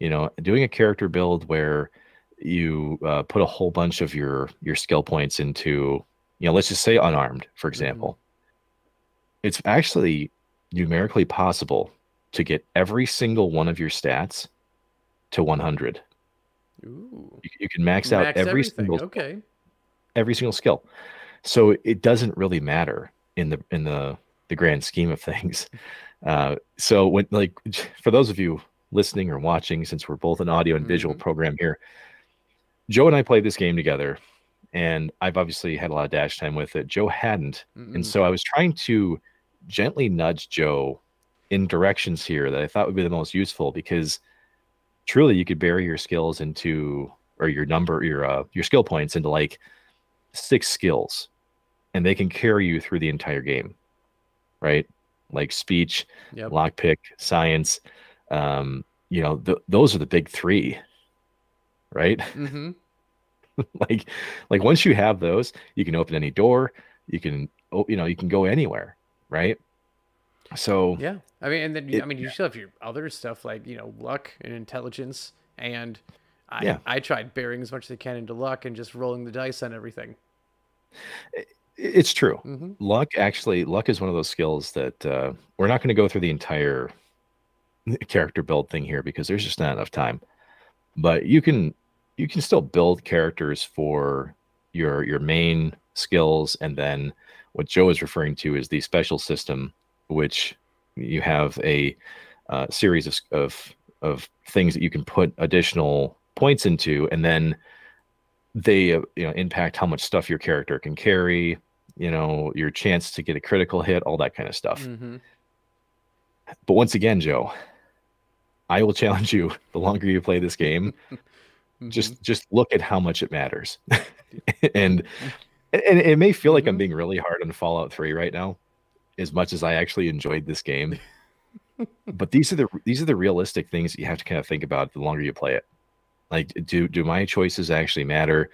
You know, doing a character build where you uh, put a whole bunch of your your skill points into, you know, let's just say unarmed, for mm-hmm. example. Mm-hmm. It's actually numerically possible to get every single one of your stats to 100. Ooh. You, you can max, max out every everything. single okay. every single skill so it doesn't really matter in the in the the grand scheme of [laughs] things uh, so when like [laughs] for those of you listening or watching since we're both an audio and visual mm-hmm. program here joe and i played this game together and i've obviously had a lot of dash time with it joe hadn't mm and so i was trying to gently nudge joe in directions here that i thought would be the most useful because truly you could bury your skills into or your number your uh, your skill points into like six skills and they can carry you through the entire game, right? Like speech, yep. lockpick, science. Um, you know, th- those are the big three, right? [laughs] Mm-hmm. like, like once you have those, you can open any door. You can, you know, you can go anywhere, right? So yeah, I mean, and then it, I mean, you still have your other stuff like you know, luck and intelligence, and I yeah. I tried burying as much as I can into luck and just rolling the dice on everything. It's true. Mm-hmm. Luck actually, luck is one of those skills that uh, we're not going to go through the entire [laughs] character build thing here because there's just not enough time. But you can you can still build characters for your your main skills, and then what Joe is referring to is the special system, which you have a uh, series of, of of things that you can put additional points into, and then they uh, you know impact how much stuff your character can carry you know your chance to get a critical hit all that kind of stuff mm-hmm. but once again joe i will challenge you the longer you play this game [laughs] mm-hmm. just just look at how much it matters [laughs] and and it may feel like mm-hmm. i'm being really hard on fallout 3 right now as much as i actually enjoyed this game [laughs] but these are the these are the realistic things that you have to kind of think about the longer you play it Like, do do my choices actually matter?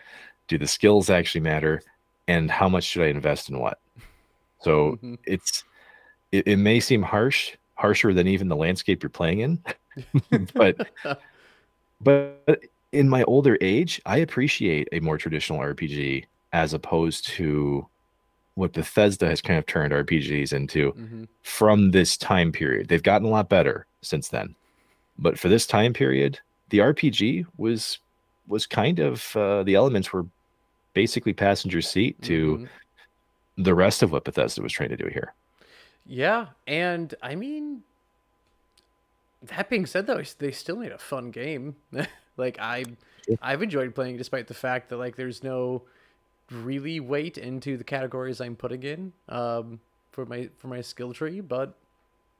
Do the skills actually matter? And how much should I invest in what? So Mhm. it's it, it may seem harsh, harsher than even the landscape you're playing in, [laughs] but but in my older age, I appreciate a more traditional RPG as opposed to what Bethesda has kind of turned RPGs into Mhm. from this time period. They've gotten a lot better since then. But for this time period, the RPG was was kind of uh, the elements were basically passenger seat to Mhm. the rest of what Bethesda was trying to do here. Yeah, and I mean, that being said, though, they still made a fun game. [laughs] like I, I've enjoyed playing, despite the fact that like there's no really weight into the categories I'm putting in um, for my for my skill tree. But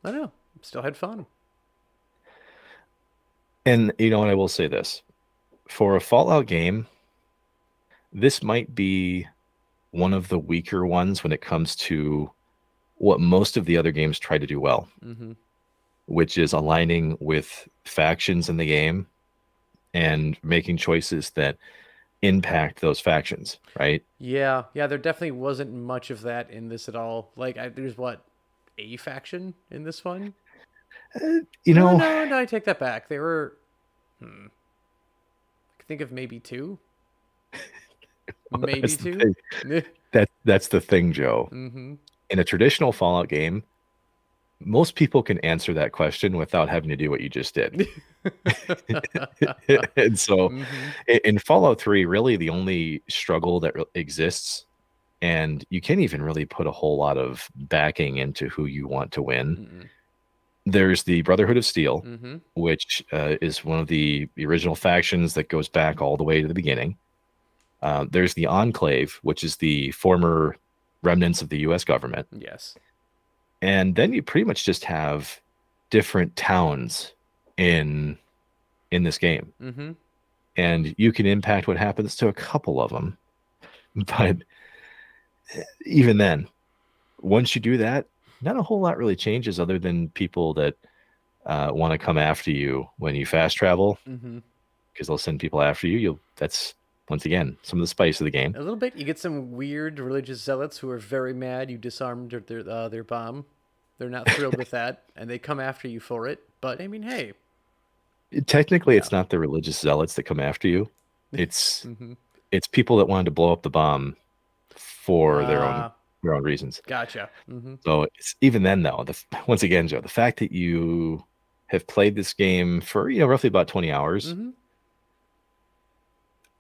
I don't know, still had fun. And you know what? I will say this for a Fallout game, this might be one of the weaker ones when it comes to what most of the other games try to do well, hmm which is aligning with factions in the game and making choices that impact those factions, right? Yeah, yeah, there definitely wasn't much of that in this at all. Like, I, there's what a faction in this one. Uh, you no, know, no, no, I take that back. There were, hmm, I can think of maybe two, [laughs] maybe that's two. thing. [laughs] That that's the thing, Joe. mm-hmm. In a traditional Fallout game, most people can answer that question without having to do what you just did. [laughs] and so Mhm. in Fallout 3, really the only struggle that exists, and you can't even really put a whole lot of backing into who you want to win. Mm-mm. There's the Brotherhood of Steel, Mhm. which uh, is one of the original factions that goes back all the way to the beginning. Uh, there's the Enclave, which is the former remnants of the US government. Yes. And then you pretty much just have different towns in in this game. Mm-hmm. and you can impact what happens to a couple of them. [laughs] But eh, even then, once you do that, not a whole lot really changes other than people that uh, want to come after you when you fast travel Mm-hmm. because they'll send people after you. You'll that's once again some of the spice of the game. A little bit. You get some weird religious zealots who are very mad you disarmed their their, uh, their bomb. They're not thrilled with that, [laughs] and they come after you for it. But I mean, hey. Technically, it's not the religious zealots that come after you. It's [laughs] Mm-hmm. it's people that wanted to blow up the bomb for their own Ah, their own reasons. Gotcha. Mm-hmm. So it's, even then, though, the, [laughs] once again, Joe, the fact that you have played this game for you know roughly about twenty hours, Mm-hmm.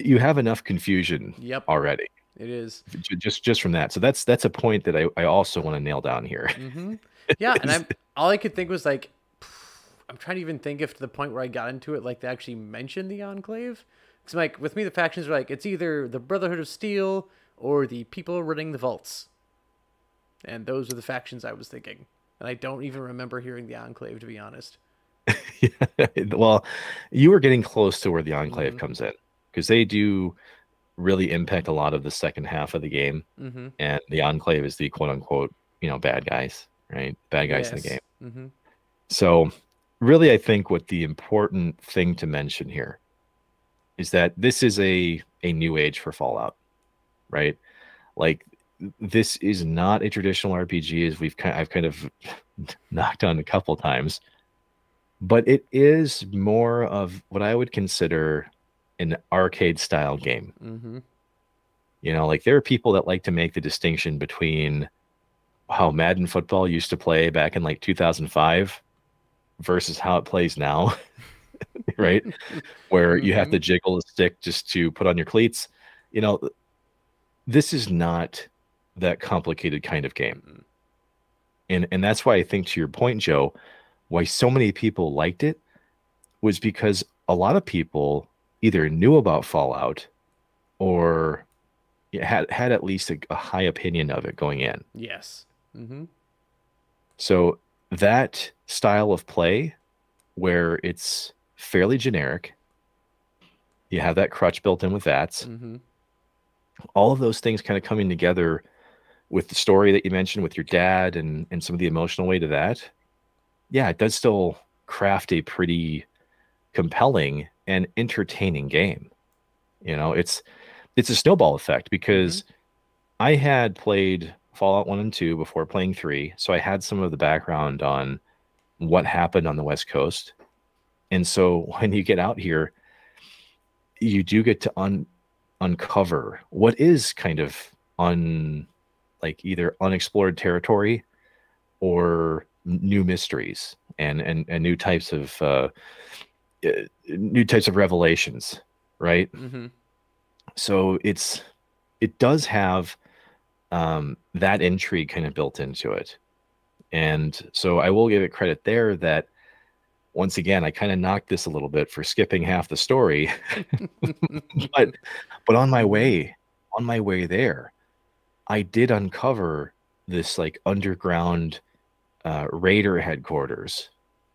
You have enough confusion Yep. already, It is. just just from that. So that's that's a point that I, I also want to nail down here. Mm-hmm. [laughs] Yeah, and I'm all I could think was like, [sighs] I'm trying to even think if to the point where I got into it, like they actually mentioned the Enclave. Because like with me, the factions are like it's either the Brotherhood of Steel or the people running the vaults, and those are the factions I was thinking. And I don't even remember hearing the Enclave to be honest. [laughs] [laughs] well, you were getting close to where the Enclave Mhm. comes in because they do really impact a lot of the second half of the game, Mm-hmm. and the Enclave is the quote unquote you know bad guys, right? Bad guys in the game. Mm-hmm. So, really, I think what the important thing to mention here is that this is a a new age for Fallout, right? Like this is not a traditional RPG as we've kind I've kind of [laughs] knocked on a couple times, but it is more of what I would consider an arcade style game. Mm-hmm. You know, like there are people that like to make the distinction between how Madden football used to play back in like 2005 versus how it plays now, [laughs] right? Where you have to jiggle the stick just to put on your cleats. You know, this is not that complicated kind of game. And and that's why I think to your point, Joe, why so many people liked it was because a lot of people either knew about Fallout or had had at least a, a high opinion of it going in. Yes. Mm-hmm. So that style of play where it's fairly generic, you have that crutch built in with that. Mm-hmm. All of those things kind of coming together with the story that you mentioned with your dad and and some of the emotional weight of that. Yeah, it does still craft a pretty compelling and entertaining game. You know, it's it's a snowball effect because mm-hmm. I had played Fallout 1 and 2 before playing 3, so I had some of the background on what happened on the West Coast. And so [laughs] when you get out here, you do get to un- uncover what is kind of un like either unexplored territory or new mysteries and and, and new types of uh, uh, new types of revelations right? Mm-hmm. so it's it does have um, that intrigue kind of built into it. And so i will give it credit there that once again i kind of knocked this a little bit for skipping half the story. [laughs] But but on my way on my way there i did uncover this like underground uh, raider headquarters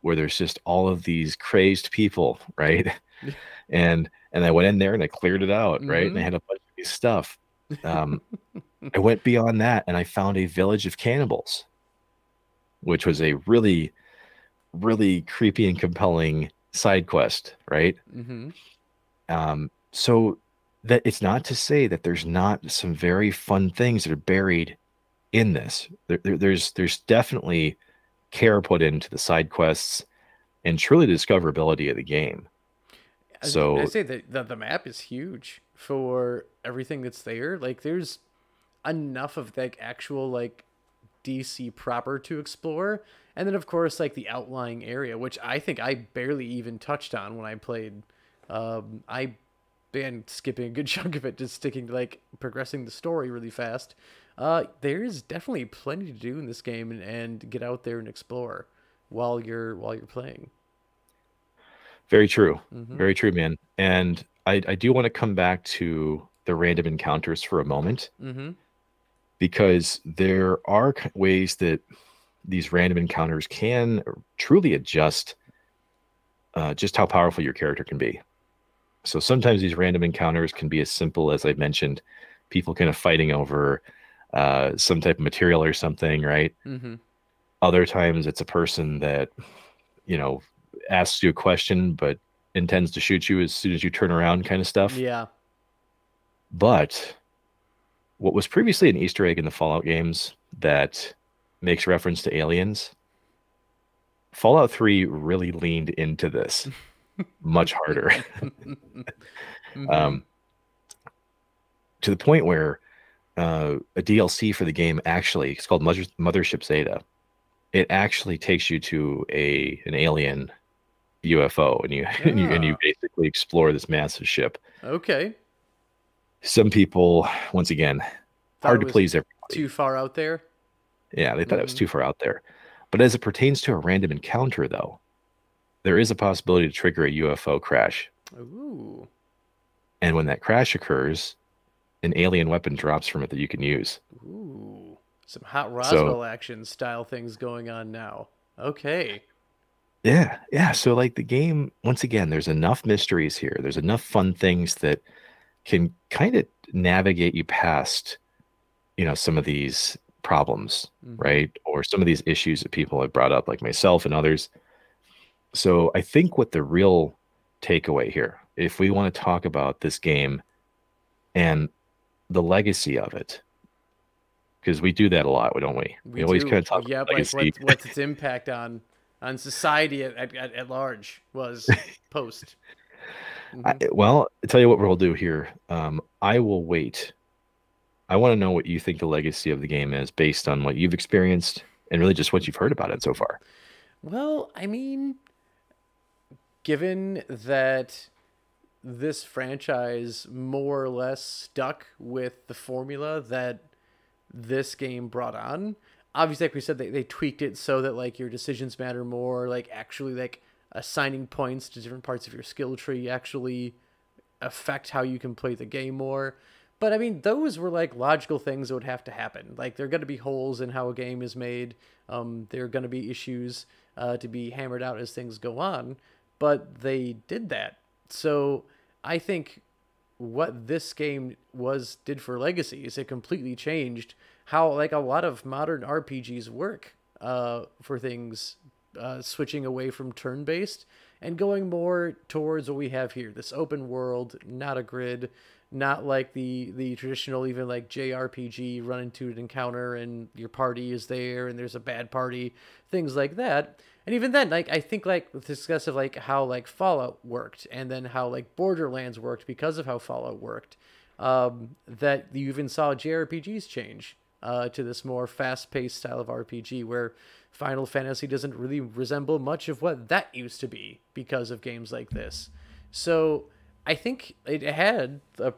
where there's just all of these crazed people right [laughs] and and i went in there and i cleared it out mm-hmm. right and i mm-hmm. had a bunch of these stuff um, [laughs] i went beyond that and i found a village of cannibals which was a really really creepy and compelling side quest, right? Mm-hmm. Um, so that it's not to say that there's not some very fun things that are buried in this. There, there, there's there's definitely care put into the side quests and truly the discoverability of the game. So I say that the, the map is huge for everything that's there. Like there's enough of like actual like DC proper to explore and then of course like the outlying area, which I think I barely even touched on when I played. Um, I been skipping a good [laughs] chunk of it, just sticking to like progressing the story really fast. Uh, there's definitely plenty to do in this game and, and get out there and explore while you're while you're playing. Very true. Mm-hmm. Very true, man. And I, I do want to come back to the random encounters for a moment mm-hmm. because there are ways that these random encounters can truly adjust uh, just how powerful your character can be. So sometimes these random encounters can be as simple as I mentioned, people kind of fighting over uh, some type of material or something, right? Mm-hmm. Other times it's a person that, you know, asks you a question but intends to shoot you as soon as you turn around, kind of stuff. Yeah. But what was previously an Easter egg in the Fallout games that makes reference to aliens. Fallout 3 really leaned into this [laughs] much harder. [laughs] mm-hmm. [laughs] um, to the point where uh, a DLC for the game actually, it's called Mother, Mothership Zeta. It actually takes you to a an alien UFO, and you, [laughs] and you and you ah. basically explore this massive ship. Okay. Some people, once again, Thought hard to please everybody. Too far out there. Yeah, they thought mm-hmm. it was mm-hmm. too far out there. But as it pertains to a random encounter, though, there is a possibility to trigger a UFO crash. Ooh. And when that crash occurs, an alien weapon drops from it that you can use. Ooh. Some hot Roswell so, action style things going on now. Okay. Yeah, yeah. So like the game, once again, there's enough mysteries here. There's enough fun things that can kind of navigate you past, you know, some of these problems, mm-hmm. right? Or some of these issues that people have brought up, like myself and others. So I think what the real takeaway here, if we want to talk about this game and the legacy of it, because we do that a lot, don't we? We, we always kind of talk yeah, about like what, what's its [laughs] impact on on society at, at, at large was [laughs] post. Mm-hmm. I, well, I tell you what we'll do here. Um, I will wait I want to know what you think the legacy of the game is based on what you've experienced and really just what you've heard about it so far. Well, I mean, given that this franchise more or less stuck with the formula that this game brought on, obviously, like we said, they, they tweaked it so that like your decisions matter more, like actually like assigning points to different parts of your skill tree actually affect how you can play the game more. But I mean, those were like logical things that would have to happen. Like there are going to be holes in how a game is made. Um, there are going to be issues uh, to be hammered out as things go on. But they did that. So I think what this game was did for Legacy is it completely changed how like a lot of modern RPGs work uh, for things uh, switching away from turn based and going more towards what we have here this open world, not a grid, not like the the traditional even like JRPG run into an encounter and your party is there and there's a bad party, things like that. And even then, like I think like with discuss of like how like Fallout worked and then how like Borderlands worked because of how Fallout worked. Um, that you even saw JRPGs change uh, to this more fast-paced style of RPG where Final Fantasy doesn't really resemble much of what that used to be because of games like this. So I think it had a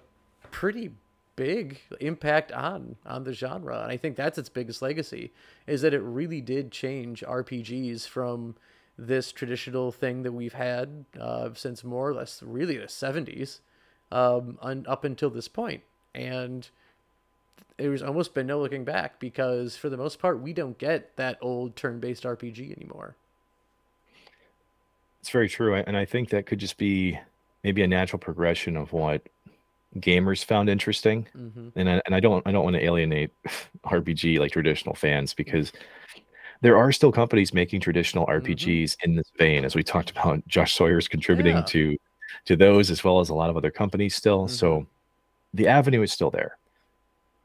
pretty big impact on on the genre. And i think that's its biggest legacy is that it really did change rpgs from this traditional thing that we've had uh, since more or less really the 70s um, un, up until this point. And there's almost been no looking back because for the most part we don't get that old turn-based rpg anymore. It's very true. And i think that could just be maybe a natural progression of what gamers found interesting mm-hmm. and I, and I don't I don't want to alienate [laughs] RPG like traditional fans because there are still companies making traditional RPGs mm-hmm. in this vein as we talked about Josh Sawyer's contributing yeah. to to those as well as a lot of other companies still mm-hmm. so the avenue is still there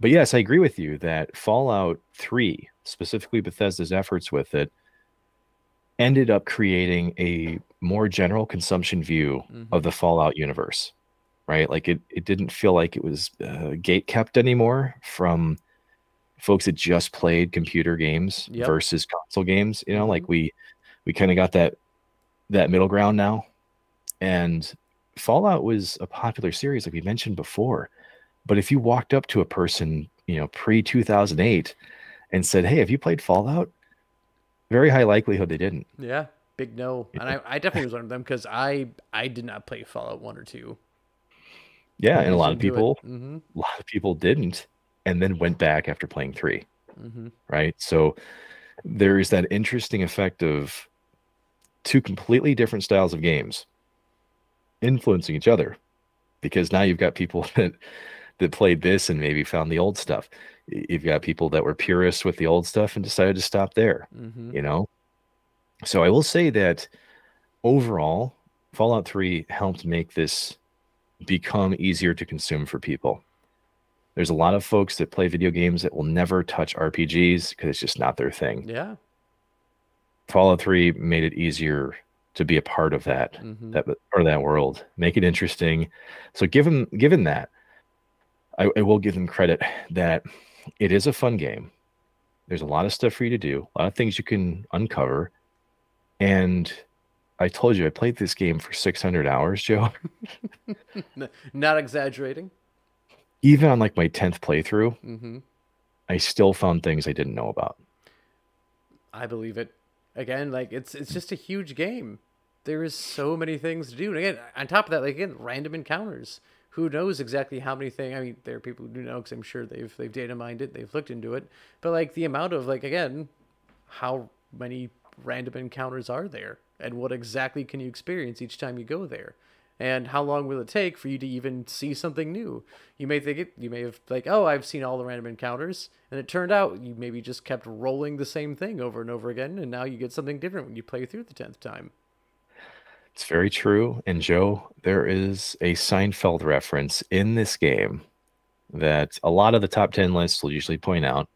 but yes I agree with you that Fallout 3 specifically Bethesda's efforts with it ended up creating a more general consumption view mm-hmm. of the Fallout universe right? Like it, it didn't feel like it was uh, gate kept anymore from folks that just played computer games yep. versus console games. You know, mm-hmm. like we we kind of got that that middle ground now. And Fallout was a popular series, like we mentioned before. But if you walked up to a person, you know, pre 2008 and said, Hey, have you played Fallout? Very high likelihood they didn't. Yeah, big no. And I, I definitely was one of them because I I did not play Fallout 1 or 2. Yeah, and a lot of people, mm-hmm. a lot of people didn't, and then went back after playing 3 mm-hmm. Right. So there is that interesting effect of two completely different styles of games influencing each other, because now you've got people [laughs] that that played this and maybe found the old stuff. You've got people that were purists with the old stuff and decided to stop there. Mm-hmm. You know. So I will say that overall, Fallout 3 helped make this become easier to consume for people. There's a lot of folks that play video games that will never touch RPGs because it's just not their thing. Yeah. Fallout 3 made it easier to be a part of that mm-hmm. that or that world. Make it interesting. So given given that, I, I will give them credit that it is a fun game. There's a lot of stuff for you to do, a lot of things you can uncover, and I told you I played this game for 600 hours, Joe. [laughs] Not exaggerating. Even on like my 10th playthrough, mm-hmm. I still found things I didn't know about. I believe it. Again, like it's it's just a huge game. There is so many things to do. And again, on top of that, like again, random encounters. Who knows exactly how many things? I mean, there are people who do know because I'm sure they've they've data mined it, they've looked into it. But like the amount of like again, how many random encounters are there? And what exactly can you experience each time you go there? And how long will it take for you to even see something new? You may think it you may have like oh i've seen all the random encounters and it turned out you maybe just kept rolling the same thing over and over again and now you get something different when you play through the 10th time. It's very true and joe there is a seinfeld reference in this game that a lot of the top 10 lists will usually point out.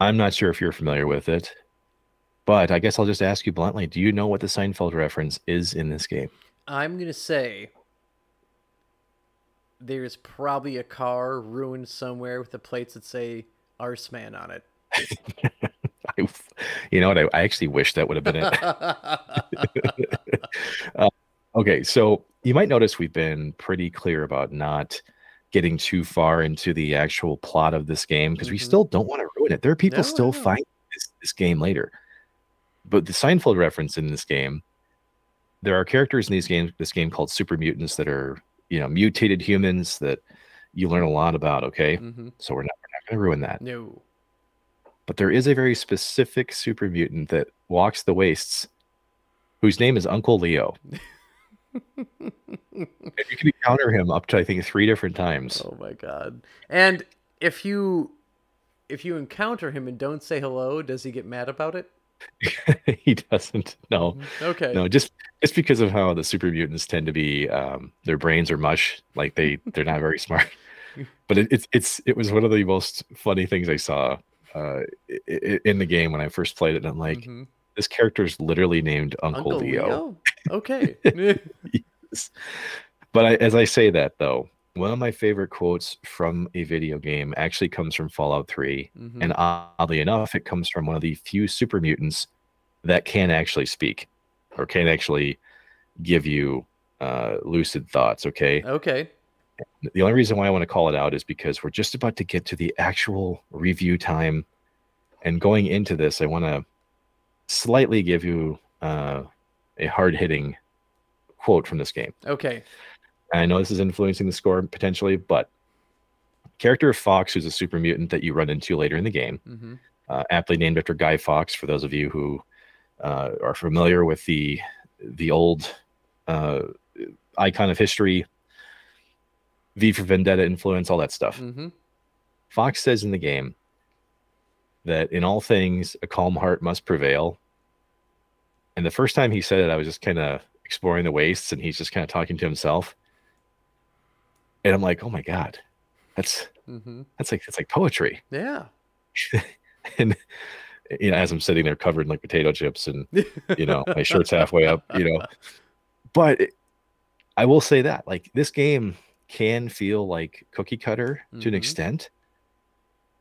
I'm not sure if you're familiar with it but I guess I'll just ask you bluntly: Do you know what the Seinfeld reference is in this game? I'm gonna say there's probably a car ruined somewhere with the plates that say "Assman" on it. [laughs] I, you know what? I, I, actually wish that would have been it. [laughs] [laughs] uh, okay, so you might notice we've been pretty clear about not getting too far into the actual plot of this game because mm-hmm. we still don't want to ruin it. There are people no, still find this, this game later but the Seinfeld reference in this game, there are characters in these games, this game called super mutants that are, you know, mutated humans that you learn a lot about. Okay. Mm-hmm. So we're not, we're not going to ruin that. No. But there is a very specific super mutant that walks the wastes whose name is Uncle Leo. [laughs] and you can encounter him up to I think three different times. Oh my god! And if you if you encounter him and don't say hello, does he get mad about it? [laughs] he doesn't. No, Mhm. Okay. no. Just just because of how the super mutants tend to be, um, their brains are mush. Like they [laughs] they're not very smart. But it, it's it's it was one of the most funny things I saw uh, in the game when I first played it. And I'm like, Mhm. this character is literally named Uncle, Leo. Okay. [laughs] yes. But I, as I say that though, one of my favorite quotes from a video game actually comes from Fallout 3. Mhm. And oddly enough, it comes from one of the few super mutants that can actually speak or can actually give you uh, lucid thoughts. Okay. okay. The only reason why I want to call it out is because we're just about to get to the actual review time. And going into this, I want to slightly give you uh, a hard hitting quote from this game. Okay. I know this is influencing the score potentially, but character of Fawkes, who's a super mutant that you run into later in the game, hmm uh, aptly named after Guy Fawkes. For those of you who uh, are familiar with the the old uh, icon of history, V for Vendetta influence, all that stuff. hmm Fawkes says in the game that in all things a calm heart must prevail. And the first time he said it, I was just kind of exploring the wastes, and he's just kind of talking to himself. And I'm like, oh my god, that's hmm that's like that's like poetry. Yeah. [laughs] and you know, as I'm sitting there covered in like potato chips and [laughs] you know my shirt's halfway up, you know. But it- I will say that like this game can feel like cookie cutter to an Mhm. extent,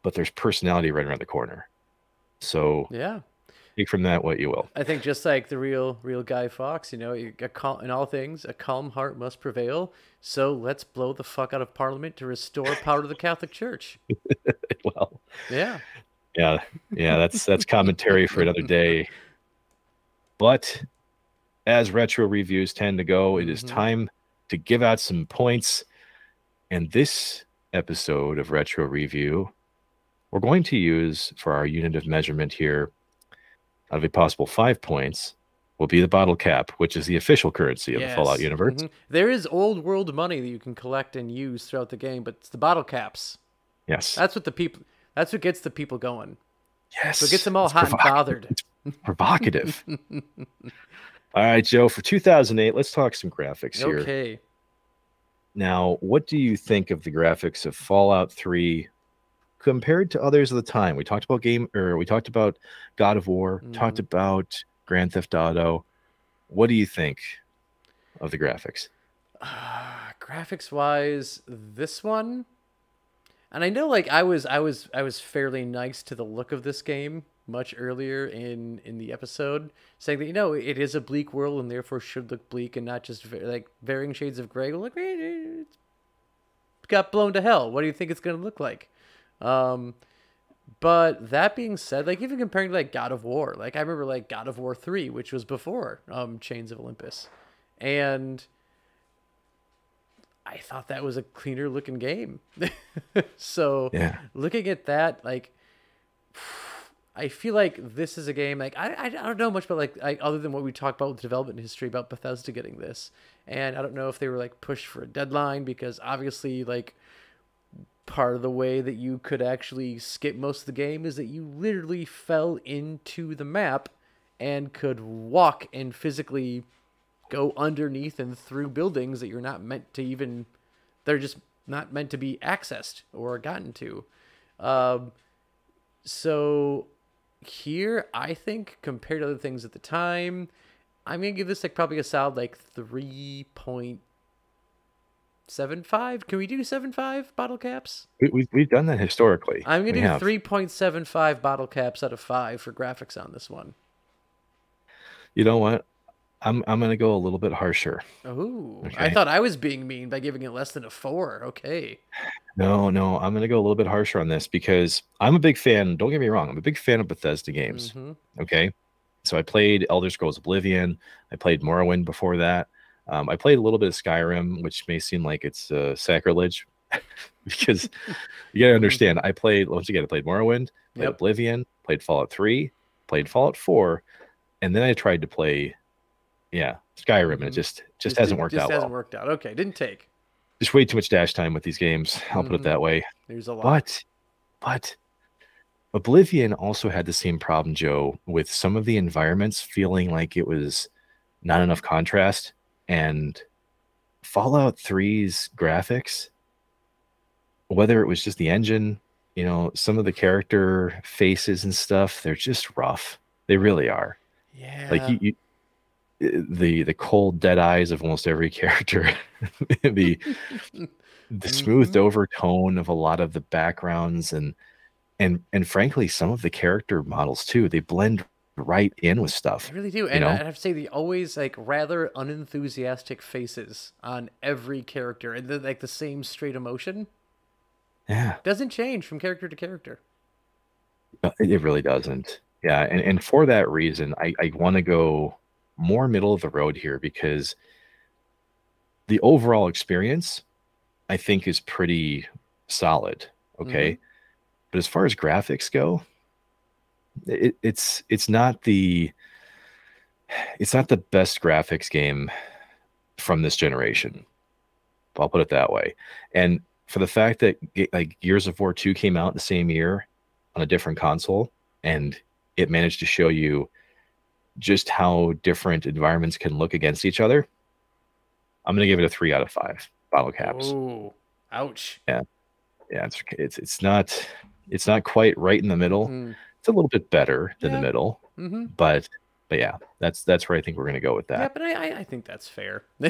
but there's personality right around the corner. So Yeah. Take from that what you will. I think just like the real, real Guy Fawkes, you know, in all things, a calm heart must prevail. So let's blow the fuck out of Parliament to restore power to the Catholic Church. [laughs] well, Yeah. yeah, yeah, that's that's commentary for another day. But as retro reviews tend to go, it is Mhm. time to give out some points. And this episode of Retro Review, we're going to use for our unit of measurement here, out of a possible five points, will be the bottle cap, which is the official currency of the Fallout Yes. universe. Mhm. There is old world money that you can collect and use throughout the game, but it's the bottle caps. Yes. That's what the people. That's what gets the people going. yes. So it gets them all It's hot and provoc- bothered. provocative. [laughs] All right, Joe, for 2008, let's talk some graphics here. okay. Now, what do you think of the graphics of Fallout 3 compared to others of the time? We talked about game or we talked about God of War, talked Mhm. about Grand Theft Auto. What do you think of the graphics? [sighs] graphics wise this one and i know like i was i was i was fairly nice to the look of this game much earlier in in the episode saying that you know it is a bleak world and therefore should look bleak and not just like varying shades of gray like eh, it's got blown to hell what do you think it's going to look like um but that being said like even comparing to like god of war like i remember like god of war 3 which was before um chains of olympus and I thought that was a cleaner looking game. [laughs] so Yeah. looking at that, like, [sighs] I feel like this is a game like I, I, I don't know much about like I, other than what we talked about with development history about Bethesda getting this, and I don't know if they were like pushed for a deadline because obviously like part of the way that you could actually skip most of the game is that you literally fell into the map and could walk and physically go underneath and through buildings that you're not meant to even they're just not meant to be accessed or gotten to. Um, so here i think compared to other things at the time i'm gonna give this like probably a solid like 3.75 can we do seven five bottle caps We, we, we've done that historically. i'm gonna We do have. 3.75 bottle caps out of 5 for graphics on this one You know what? I'm I'm gonna go a little bit harsher. Oh, I thought I was being mean by giving it less than a four. Okay. No, no, I'm gonna go a little bit harsher on this because I'm a big fan. Don't get me wrong, I'm a big fan of Bethesda games. Mhm. Okay. So I played Elder Scrolls Oblivion. I played Morrowind before that. Um, I played a little bit of Skyrim, which may seem like it's uh, sacrilege [laughs] because you gotta understand. I played once again. I played Morrowind, played Yep. Oblivion, played Fallout Three, played Fallout Four, and then I tried to play, yeah, Skyrim, and it Mhm. just just hasn't worked just out hasn't well. worked out. Okay, didn't take. Just way too much dash time with these games. I'll put it Mhm. that way. There's a lot. But, but Oblivion also had the same problem, Joe, with some of the environments feeling like it was not enough contrast. And Fallout 3's graphics, whether it was just the engine, you know, some of the character faces and stuff, they're just rough. They really are. Yeah. Like you, you the the cold dead eyes of almost every [laughs] character the the smoothed Mhm. over tone of a lot of the backgrounds and and and frankly some of the character models too they blend right in with stuff I really do. And know? I have to say, the always like rather unenthusiastic faces on every character and the, like the same straight emotion yeah doesn't change from character to character. uh, it it really doesn't yeah and, and for that reason i i want to go more middle of the road here because the overall experience i think is pretty solid okay but as far as graphics go it, it's it's not the it's not the best graphics game from this generation. I'll put it that way. And for the fact that like gears of war 2 came out the same year on a different console and it managed to show you just how different environments can look against each other i'm going to give it a 3 out of 5 bottle caps. Oh, ouch. yeah. It's it's it's not it's not quite right in the middle. Mm, it's a little bit better than Yeah. the middle hmm but but yeah that's that's where i think we're going to go with that. Yeah, but I, I, think that's fair. [laughs]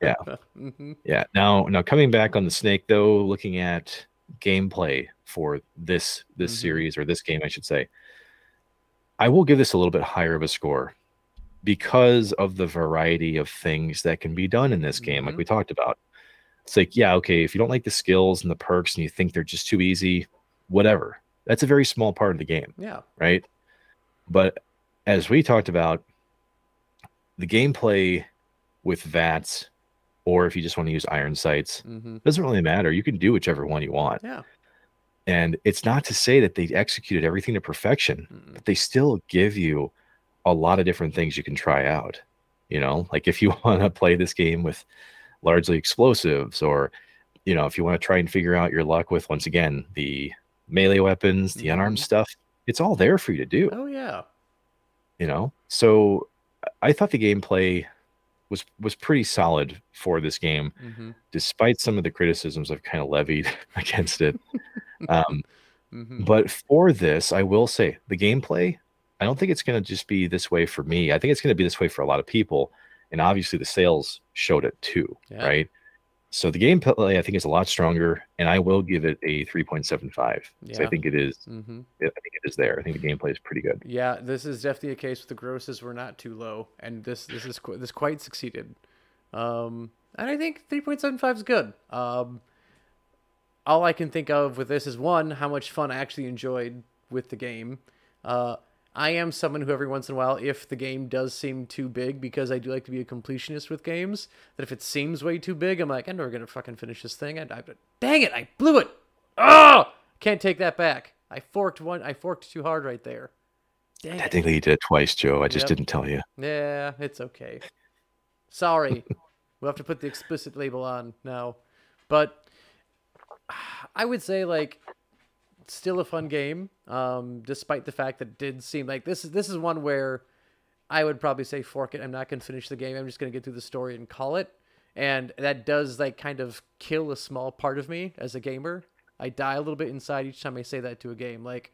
Yeah. hmm yeah now now coming back on the snake though looking at gameplay for this this Mhm. series or this game i should say i will give this a little bit higher of a score because of the variety of things that can be done in this game like Mhm. we talked about it's like yeah okay if you don't like the skills and the perks and you think they're just too easy whatever that's a very small part of the game Yeah. right? But as we talked about, the gameplay with VATS, or if you just want to use iron sights, hmm doesn't really matter. You can do whichever one you want. Yeah. And it's not to say that they executed everything to perfection, Mm-mm. but they still give you a lot of different things you can try out. You know, like if you [laughs] want to play this game with largely explosives, or, you know, if you want to try and figure out your luck with, once again, the melee weapons, the unarmed Mhm. stuff, it's all there for you to do Oh yeah. you know so i thought the gameplay was was pretty solid for this game hmm despite some of the criticisms i've kind of levied [laughs] against it [laughs] um, hmm but for this i will say the gameplay i don't think it's going to just be this way for me i think it's going to be this way for a lot of people and obviously the sales showed it too Yeah. right so the gameplay i think is a lot stronger and i will give it a 3.75 so i think it is mm-hmm. i think it is there i think the gameplay is pretty good Yeah, this is definitely a case where the grosses were not too low, and this this is this quite succeeded. Um, and I think three point seven five is good. Um, all I can think of with this is one, how much fun I actually enjoyed with the game. Uh, I am someone who every once in a while, if the game does seem too big, because I do like to be a completionist with games, that if it seems way too big, I'm like, I'm never gonna fucking finish this thing. And I, I dang it, I blew it. Oh, can't take that back. I forked one. I forked too hard right there. Dang it. technically you did it twice joe i just Yep. didn't tell you Yeah, it's okay. Sorry. [laughs] we'll have to put the explicit label on now. But [sighs] I would say like still a fun game. Um, despite the fact that it did seem like this is this is one where I would probably say fork it. I'm not gonna finish the game. I'm just gonna get through the story and call it. And that does like kind of kill a small part of me as a gamer. I die a little bit inside each time I say that to a game. Like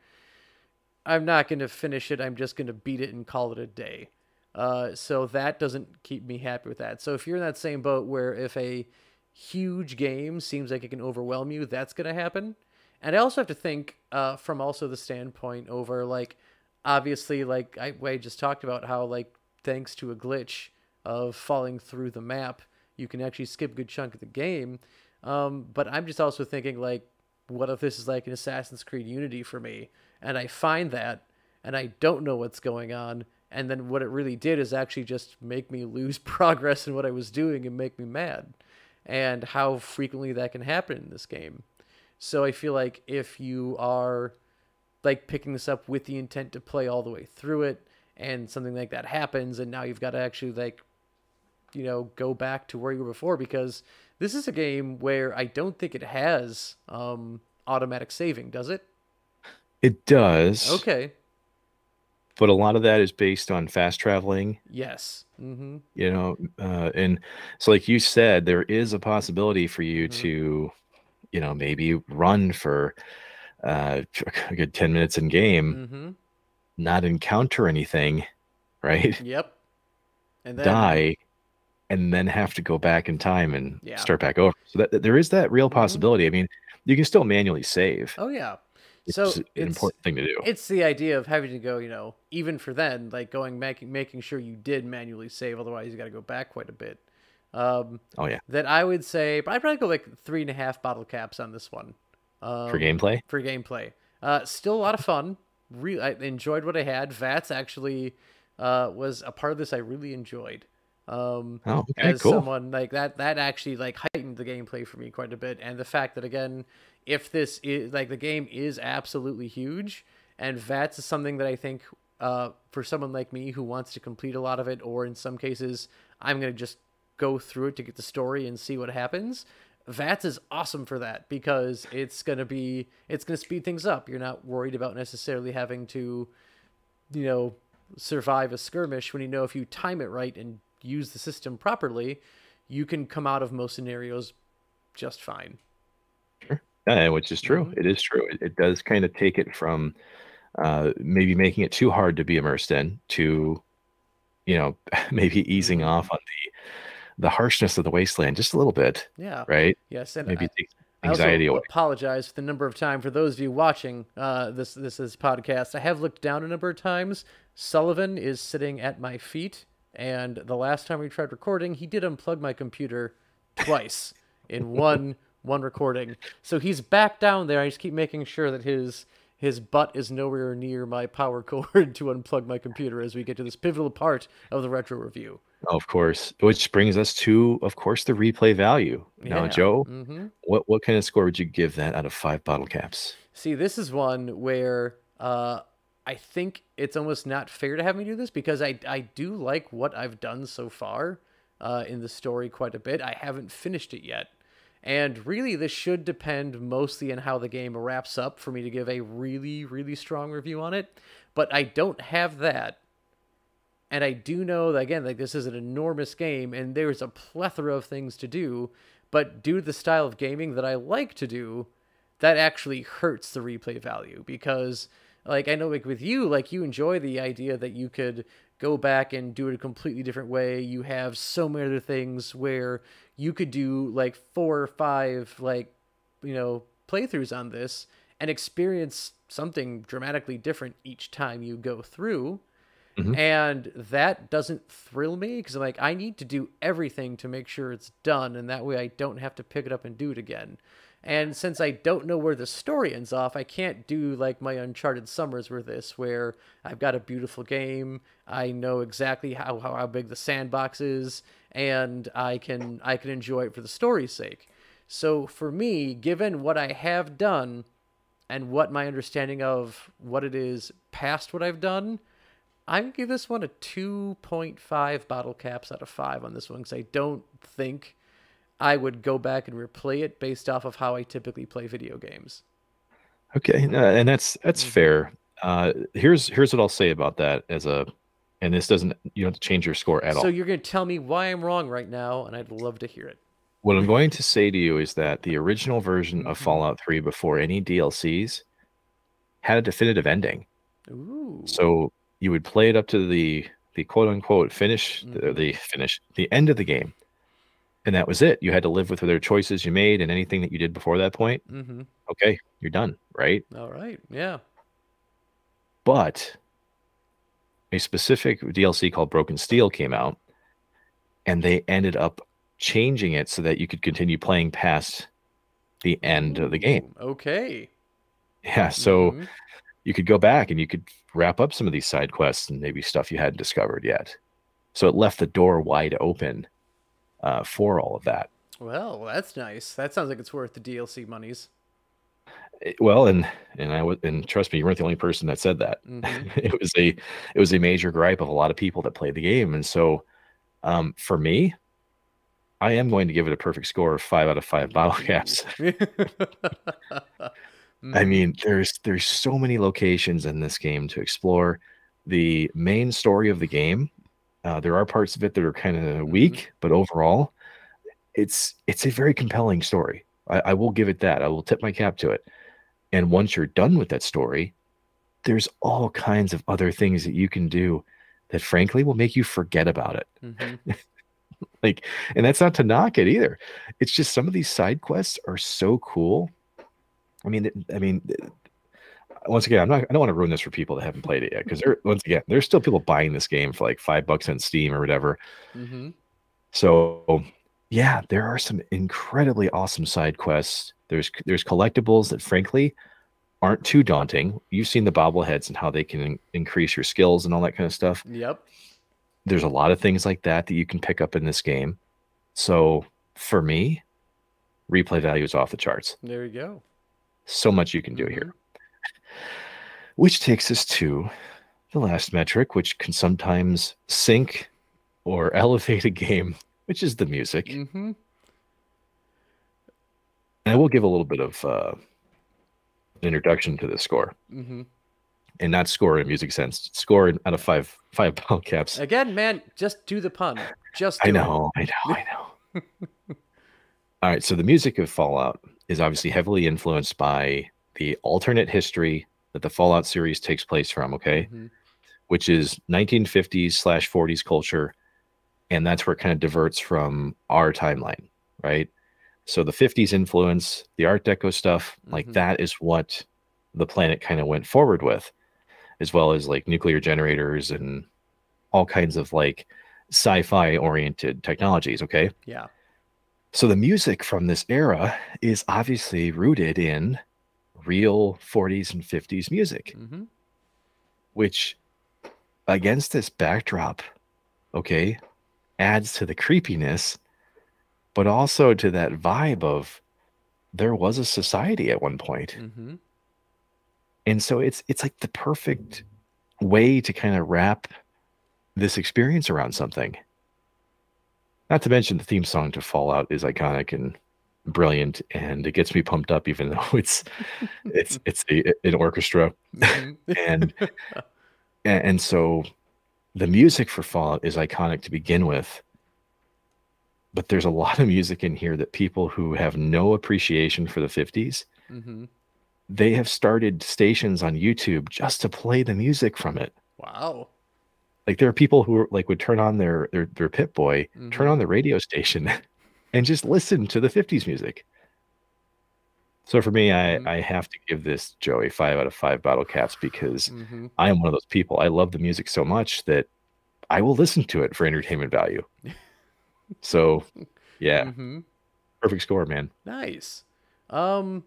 I'm not gonna finish it. I'm just gonna beat it and call it a day. Uh, so that doesn't keep me happy with that. So if you're in that same boat where if a huge game seems like it can overwhelm you, that's gonna happen. And I also have to think uh, from also the standpoint over like obviously like I, I just talked about how like thanks to a glitch of falling through the map, you can actually skip a good chunk of the game. Um, but I'm just also thinking like, what if this is like an Assassin's Creed Unity for me, and I find that and I don't know what's going on, and then what it really did is actually just make me lose [laughs] progress in what I was doing and make me mad, and how frequently that can happen in this game. So I feel like if you are like picking this up with the intent to play all the way through it and something like that happens and now you've got to actually like you know go back to where you were before because this is a game where I don't think it has um automatic saving, does it? It does. Okay. But a lot of that is based on fast traveling. Yes. Mm-hmm. You know, uh, and so like you said, there is a possibility for you Mhm. to, you know, maybe run for uh, [laughs] a good ten minutes in game, Mm-hmm. not encounter anything, right? Yep. And then Die, and then have to go back in time and Yeah. start back over. So that, that there is that real Mhm. possibility. I mean, you can still manually save. Oh yeah. It's So an it's important thing to do. it's the idea of having to go, you know, even for then, like going making making sure you did manually save, otherwise you got to go back quite a bit. Um, Oh yeah, that I would say, but I'd probably go like three and a half bottle caps on this one. Um, for gameplay. for gameplay. Uh, still a lot of fun. Re- I enjoyed what I had. Vats actually uh, was a part of this I really enjoyed. Um, Oh, okay, as cool. someone like that, that actually like heightened the gameplay for me quite a bit. And the fact that again, if this is like the game is absolutely huge, and Vats is something that I think uh, for someone like me who wants to complete a lot of it, or in some cases, I'm gonna just go through it to get the story and see what happens. Vats is awesome for that because it's gonna be it's gonna speed things up. You're not worried about necessarily having to, you know, survive a skirmish when you know if you time it right and use the system properly, you can come out of most scenarios just fine. Yeah, which is true. Mhm. It is true. It, it does kind of take it from uh, maybe making it too hard to be immersed in to, you know, [laughs] maybe easing Mhm. off on the the harshness of the wasteland just a little bit, Yeah. right? Yes, and Maybe I, take I also anxiety away. apologize for the number of time for those of you watching uh, this this is podcast. I have looked down a number of times. Sullivan is sitting at my feet, and the last time we tried recording, he did unplug my computer twice in [laughs] one one recording. So he's back down there. I just keep making sure that his his butt is nowhere near my power [laughs] cord to unplug my computer as we get to this pivotal part of the retro review. Of course, which brings us to, of course, the replay value. Now, Yeah. Joe, hmm what what kind of score would you give that out of five bottle caps? See, this is one where uh, I think it's almost not fair to have me do this because I, I do like what I've done so far uh, in the story quite a bit. I haven't finished it yet. And really, this should depend mostly on how the game wraps up for me to give a really, really strong review on it. But I don't have that. And I do know that, again, like this is an enormous game and there's a plethora of things to do. But due to the style of gaming that I like to do, that actually hurts the replay value because like I know like with you like you enjoy the idea that you could go back and do it a completely different way. You have so many other things where you could do like four or five like you know playthroughs on this and experience something dramatically different each time you go through. Mhm. And that doesn't thrill me because I'm like, I need to do everything to make sure it's done, and that way I don't have to pick it up and do it again. And since I don't know where the story ends off, I can't do like my Uncharted Summers with this, where I've got a beautiful game, I know exactly how, how, how big the sandbox is, and I can I can enjoy it for the story's sake. So for me, given what I have done and what my understanding of what it is past what I've done, I'm gonna give this one a 2.5 bottle caps out of five on this one because I don't think I would go back and replay it based off of how I typically play video games. Okay, no, and that's that's Mhm. fair. Uh, here's here's what I'll say about that as a, and this doesn't you don't have to change your score at so all. So you're gonna tell me why I'm wrong right now, and I'd love to hear it. What I'm going to say to you is that the original version of Mhm. Fallout 3 before any DLCs had a definitive ending. Ooh. So you would play it up to the the quote unquote finish the, Mhm. the finish the end of the game. And that was it. You had to live with whatever choices you made and anything that you did before that point. Mm-hmm. Okay, you're done, right? All right. Yeah. But a specific DLC called Broken Steel came out and they ended up changing it so that you could continue playing past the end of the game. Okay. Yeah, so Mhm. You could go back and you could wrap up some of these side quests and maybe stuff you hadn't discovered yet. So it left the door wide open uh, for all of that. Well, that's nice. That sounds like it's worth the DLC monies. It- well, and and I would and trust me, you weren't the only person that said that. Mhm. [laughs] it was a it was a major gripe of a lot of people that played the game, and so um, for me, I am going to give it a perfect score of five out of five bottle [laughs] caps. [laughs] I mean, there's there's so many locations in this game to explore. The main story of the game, uh, there are parts of it that are kind of weak, but overall, it's it's a very compelling story. I, I will give it that. I will tip my cap to it. And once you're done with that story, there's all kinds of other things that you can do that frankly will make you forget about it. Mhm. [laughs] Like, and that's not to knock it either. It's just some of these side quests are so cool. I mean, I mean, once again, I'm not. I don't want to ruin this for people that haven't played it yet because there, once again, there's still people buying this game for like five bucks on Steam or whatever. Mhm. So, yeah, there are some incredibly awesome side quests. There's there's collectibles that frankly aren't too daunting. You've seen the bobbleheads and how they can in- increase your skills and all that kind of stuff. Yep. There's a lot of things like that that you can pick up in this game. So, for me, replay value is off the charts. There you go. So much you can do here. Which takes us to the last metric, which can sometimes sink or [laughs] elevate a game, which is the music. Mm-hmm. And I will give a little bit of uh, introduction to this score, Mm-hmm. and not score in a music sense. Score out of five five ball caps. Again, man, just do the pun. Just I do it. know, I know, I know. [laughs] All right, so the music of Fallout is obviously heavily influenced by the alternate history that the Fallout series takes place from. Okay, Mhm. which is 1950s slash 40s culture, and that's where it kind of diverts from our timeline, right? So the 50s influence, the Art Deco stuff, like Mhm. that is what the planet kind of went forward with, as well as like nuclear generators and all kinds of like sci-fi oriented technologies. Okay, Yeah. So the music from this era is obviously rooted in real 40s and 50s music Mm-hmm. which against this backdrop, okay, adds to the creepiness, but also to that vibe of there was a society at one point. Mm-hmm. And so it's it's like the perfect way to kind of wrap this experience around something. Not to mention the theme song to Fallout is iconic and brilliant and it gets me pumped up even [laughs] though it's it's [laughs] it's a, an orchestra Mhm. [laughs] and and, so the music for Fallout is iconic to begin with. But there's a lot of music in here that people who have no appreciation for the 50s, Mhm. they have started stations on YouTube just to play the music from it. Wow. Like there are people who like would turn on their their their Pip Boy, turn Mhm. on the radio station, [laughs] and just listen to the 50s music. So for me, I Mhm. I have to give this Joey five out of five bottle caps because Mm-hmm. I am one of those people. I love the music so much that I will listen to it for entertainment value. [laughs] So, yeah, Mm-hmm. perfect score, man. Nice. Um,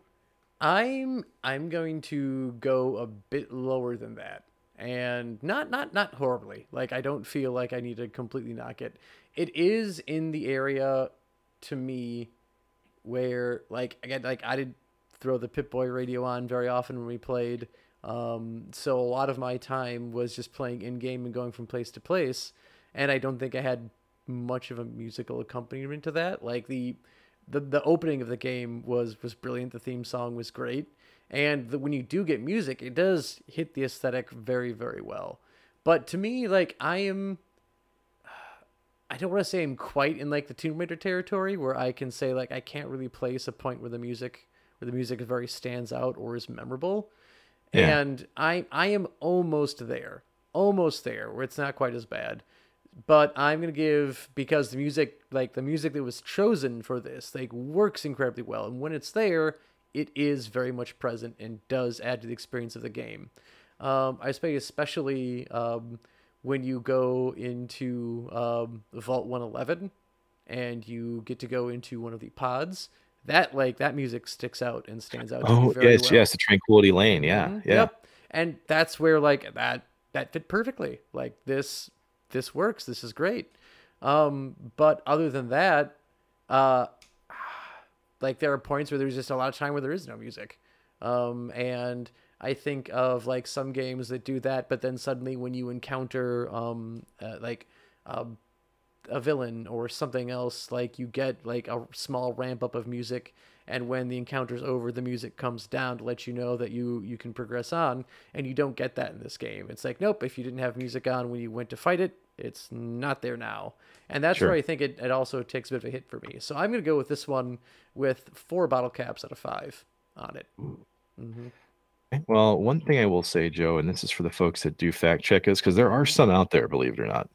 I'm I'm going to go a bit lower than that, and not not not horribly. Like I don't feel like I need to completely knock it. It is in the area to me where like again like I did throw the Pip Boy radio on very often when we played. Um, so a lot of my time was just playing in game and going from place to place, and I don't think I had much of a musical accompaniment to that. Like the the the opening of the game was was brilliant. The theme song was great, and the, when you do get music, it does hit the aesthetic very very well. But to me, like I am, [sighs] I don't want to say I'm quite in like the Tomb Raider territory where I can say like I can't really place a point where the music where the music very stands out or is memorable. Yeah. And I I am almost there, almost there where it's not quite as bad but I'm gonna give because the music, like the music that was chosen for this, like works incredibly well, and when it's there, it is very much present and does add to the experience of the game. Um, I say especially um, when you go into um, Vault 111 and you get to go into one of the pods. That like that music sticks out and stands out. Oh, very yes, well. yes, the Tranquility Lane. Yeah, Mhm, yeah. Yep. And that's where like that that fit perfectly. Like this this works. This is great. Um, but other than that, uh, like there are points where there's just a lot of time where there is no music. Um, and I think of like some games that do that, but then suddenly when you encounter um, uh, like um, a villain or something else, like you get like a small ramp up of music, and when the encounter's over, the music comes down to let you know that you you can progress on, and you don't get that in this game. It's like nope, if you didn't have music on when you went to fight it, it's not there now, and that's Sure. where I think it, it also takes a bit of a hit for me. So I'm gonna go with this one with four bottle caps out of five on it. hmm Well, one thing I will say, Joe, and this is for the folks that do fact check us, because there are some out there, believe it or not,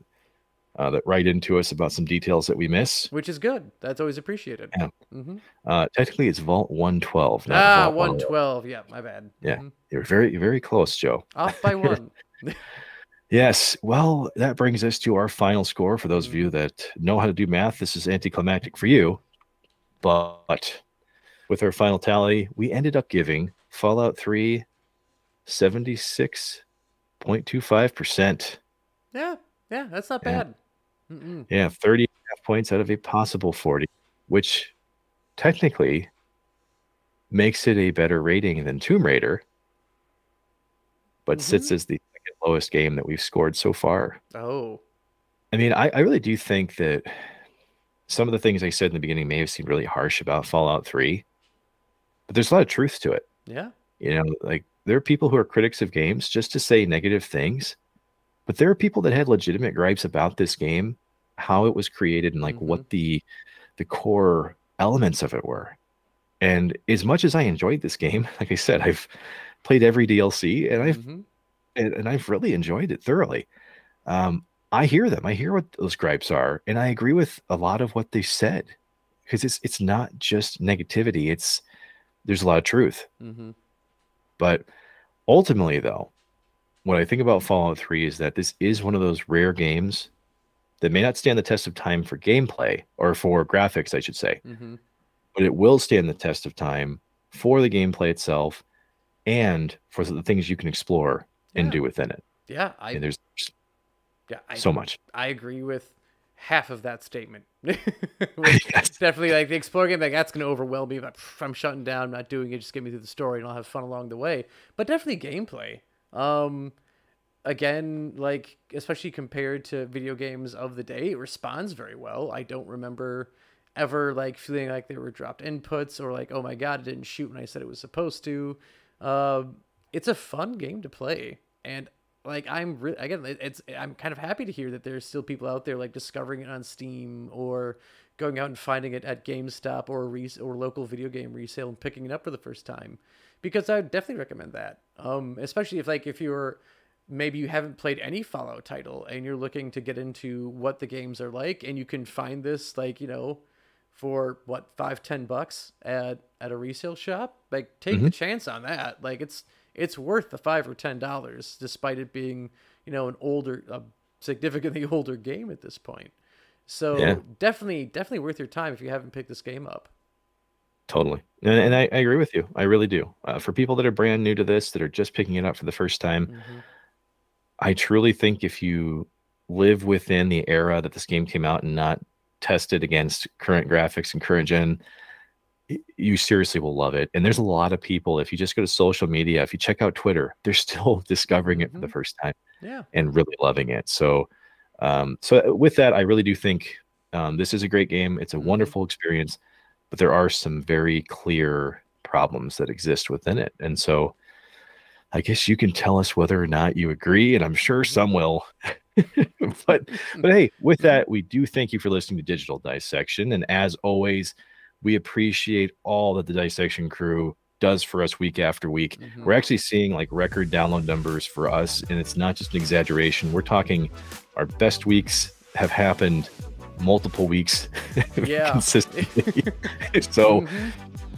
uh, that write into us about some details that we miss. Which is good. That's always appreciated. Yeah. hmm Uh, technically, it's Vault 112. Not Ah, Vault 112. Yeah, my bad. Yeah. Mhm. You're very, very close, Joe. Off by [laughs] one. Yes. Well, that brings us to our final score. For those of you that know how to do math, this is anticlimactic for you. But with our final tally, we ended up giving Fallout 3 76.25%. yeah, yeah, that's not Yeah. bad. Mm-mm. Yeah, 30 and a half points out of a possible 40, which technically makes it a better rating than Tomb Raider, but mm-hmm. sits as the second lowest game that we've scored so far. Oh, I mean, I, I really do think that some of the things I said in the beginning may have seemed really harsh about Fallout 3, but there's a lot of truth to it. yeah. You know, like there are people who are critics of games just to say negative things, but there are people that had legitimate gripes about this game, how it was created, and like what the the core elements of it were. And as much as I enjoyed this game, [laughs] like I said, I've played every DLC and I've Mhm. and, and I've really enjoyed it thoroughly. Um, I hear them. I hear what those gripes are, and I agree with a lot of what they said because it's it's not just negativity. It's there's a lot of truth. Mhm. But ultimately, though, what I think about Fallout 3 is that this is one of those rare games that may not stand the test of time for gameplay or for graphics, I should say, Mhm. but it will stand the test of time for the gameplay itself and for the things you can explore and do within it. Yeah, I And there's yeah, I, so much. I agree with half of that statement. [laughs] [laughs] Yes. Definitely, like the explore game, like that's gonna overwhelm me. But I'm shutting down, I'm not doing it. Just get me through the story, and I'll have fun along the way. But definitely gameplay. Um, again, like especially compared to video games of the day, it responds very well. I don't remember ever like feeling like there were dropped inputs or like, oh my god, it didn't shoot when I said it was supposed to. Um, it's a fun game to play, and like I'm really again, it- it's I'm kind of happy to hear that there's still people out there like discovering it on Steam or going out and finding it at GameStop or res- or local video game resale and picking it up for the first time, because I would definitely recommend that. Um, especially if like if you're maybe you haven't played any Fallout title and you're looking to get into what the games are like, and you can find this like you know for what five ten bucks at at a resale shop like take the chance on that like it's it's worth the five or ten dollars despite it being you know an older a significantly [laughs] older game at this point so Yeah. definitely definitely worth your time if you haven't picked this game up Totally. And, and I, I agree with you. I really do. Uh, for people that are brand new to this, that are just picking it up for the first time, Mhm. I truly think if you live within the era that this game came out and not tested against current graphics and current gen, you seriously will love it. And there's a lot of people, if you just go to social media, if you check out Twitter, they're [laughs] still discovering it for the Mhm. first time yeah and really loving it. So, um, so with that, I really do think um, this is a great game. It's a Mhm. wonderful experience, but there are some very clear problems that exist within it. And so, I guess you can tell us whether or not you agree, and I'm sure some will. [laughs] but [laughs] but hey, with that, we do thank you for listening to Digital Dissection, and as always, we appreciate all that the Dissection crew does for us week after week. Mhm. We're actually seeing like record download numbers for us, and it's not just an exaggeration. We're talking our best weeks have happened multiple weeks [laughs] Yeah. consistently. [laughs] so Mhm.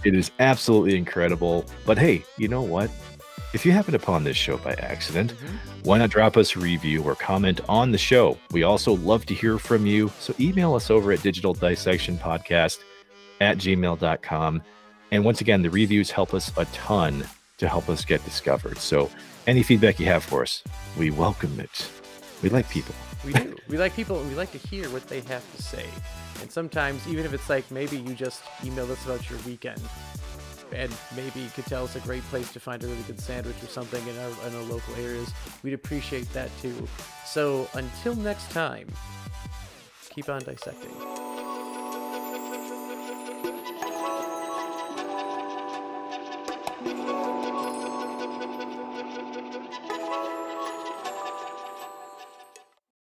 it is absolutely incredible. But hey, you know what? If you happen upon this show by accident, Mhm. why not drop us a review or comment on the show? We also love to hear from you. So email us over at digital dissection podcast at gmail.com. And once again, the reviews help us a ton to help us get discovered. So any feedback you have for us, we welcome it. We like people. We do. We like people and we like to hear what they have to say. And sometimes, even if it's like maybe you just emailed us about your weekend, and maybe you could tell us a great place to find a really good sandwich or something in our, in our local areas, we'd appreciate that too. So until next time, keep on dissecting.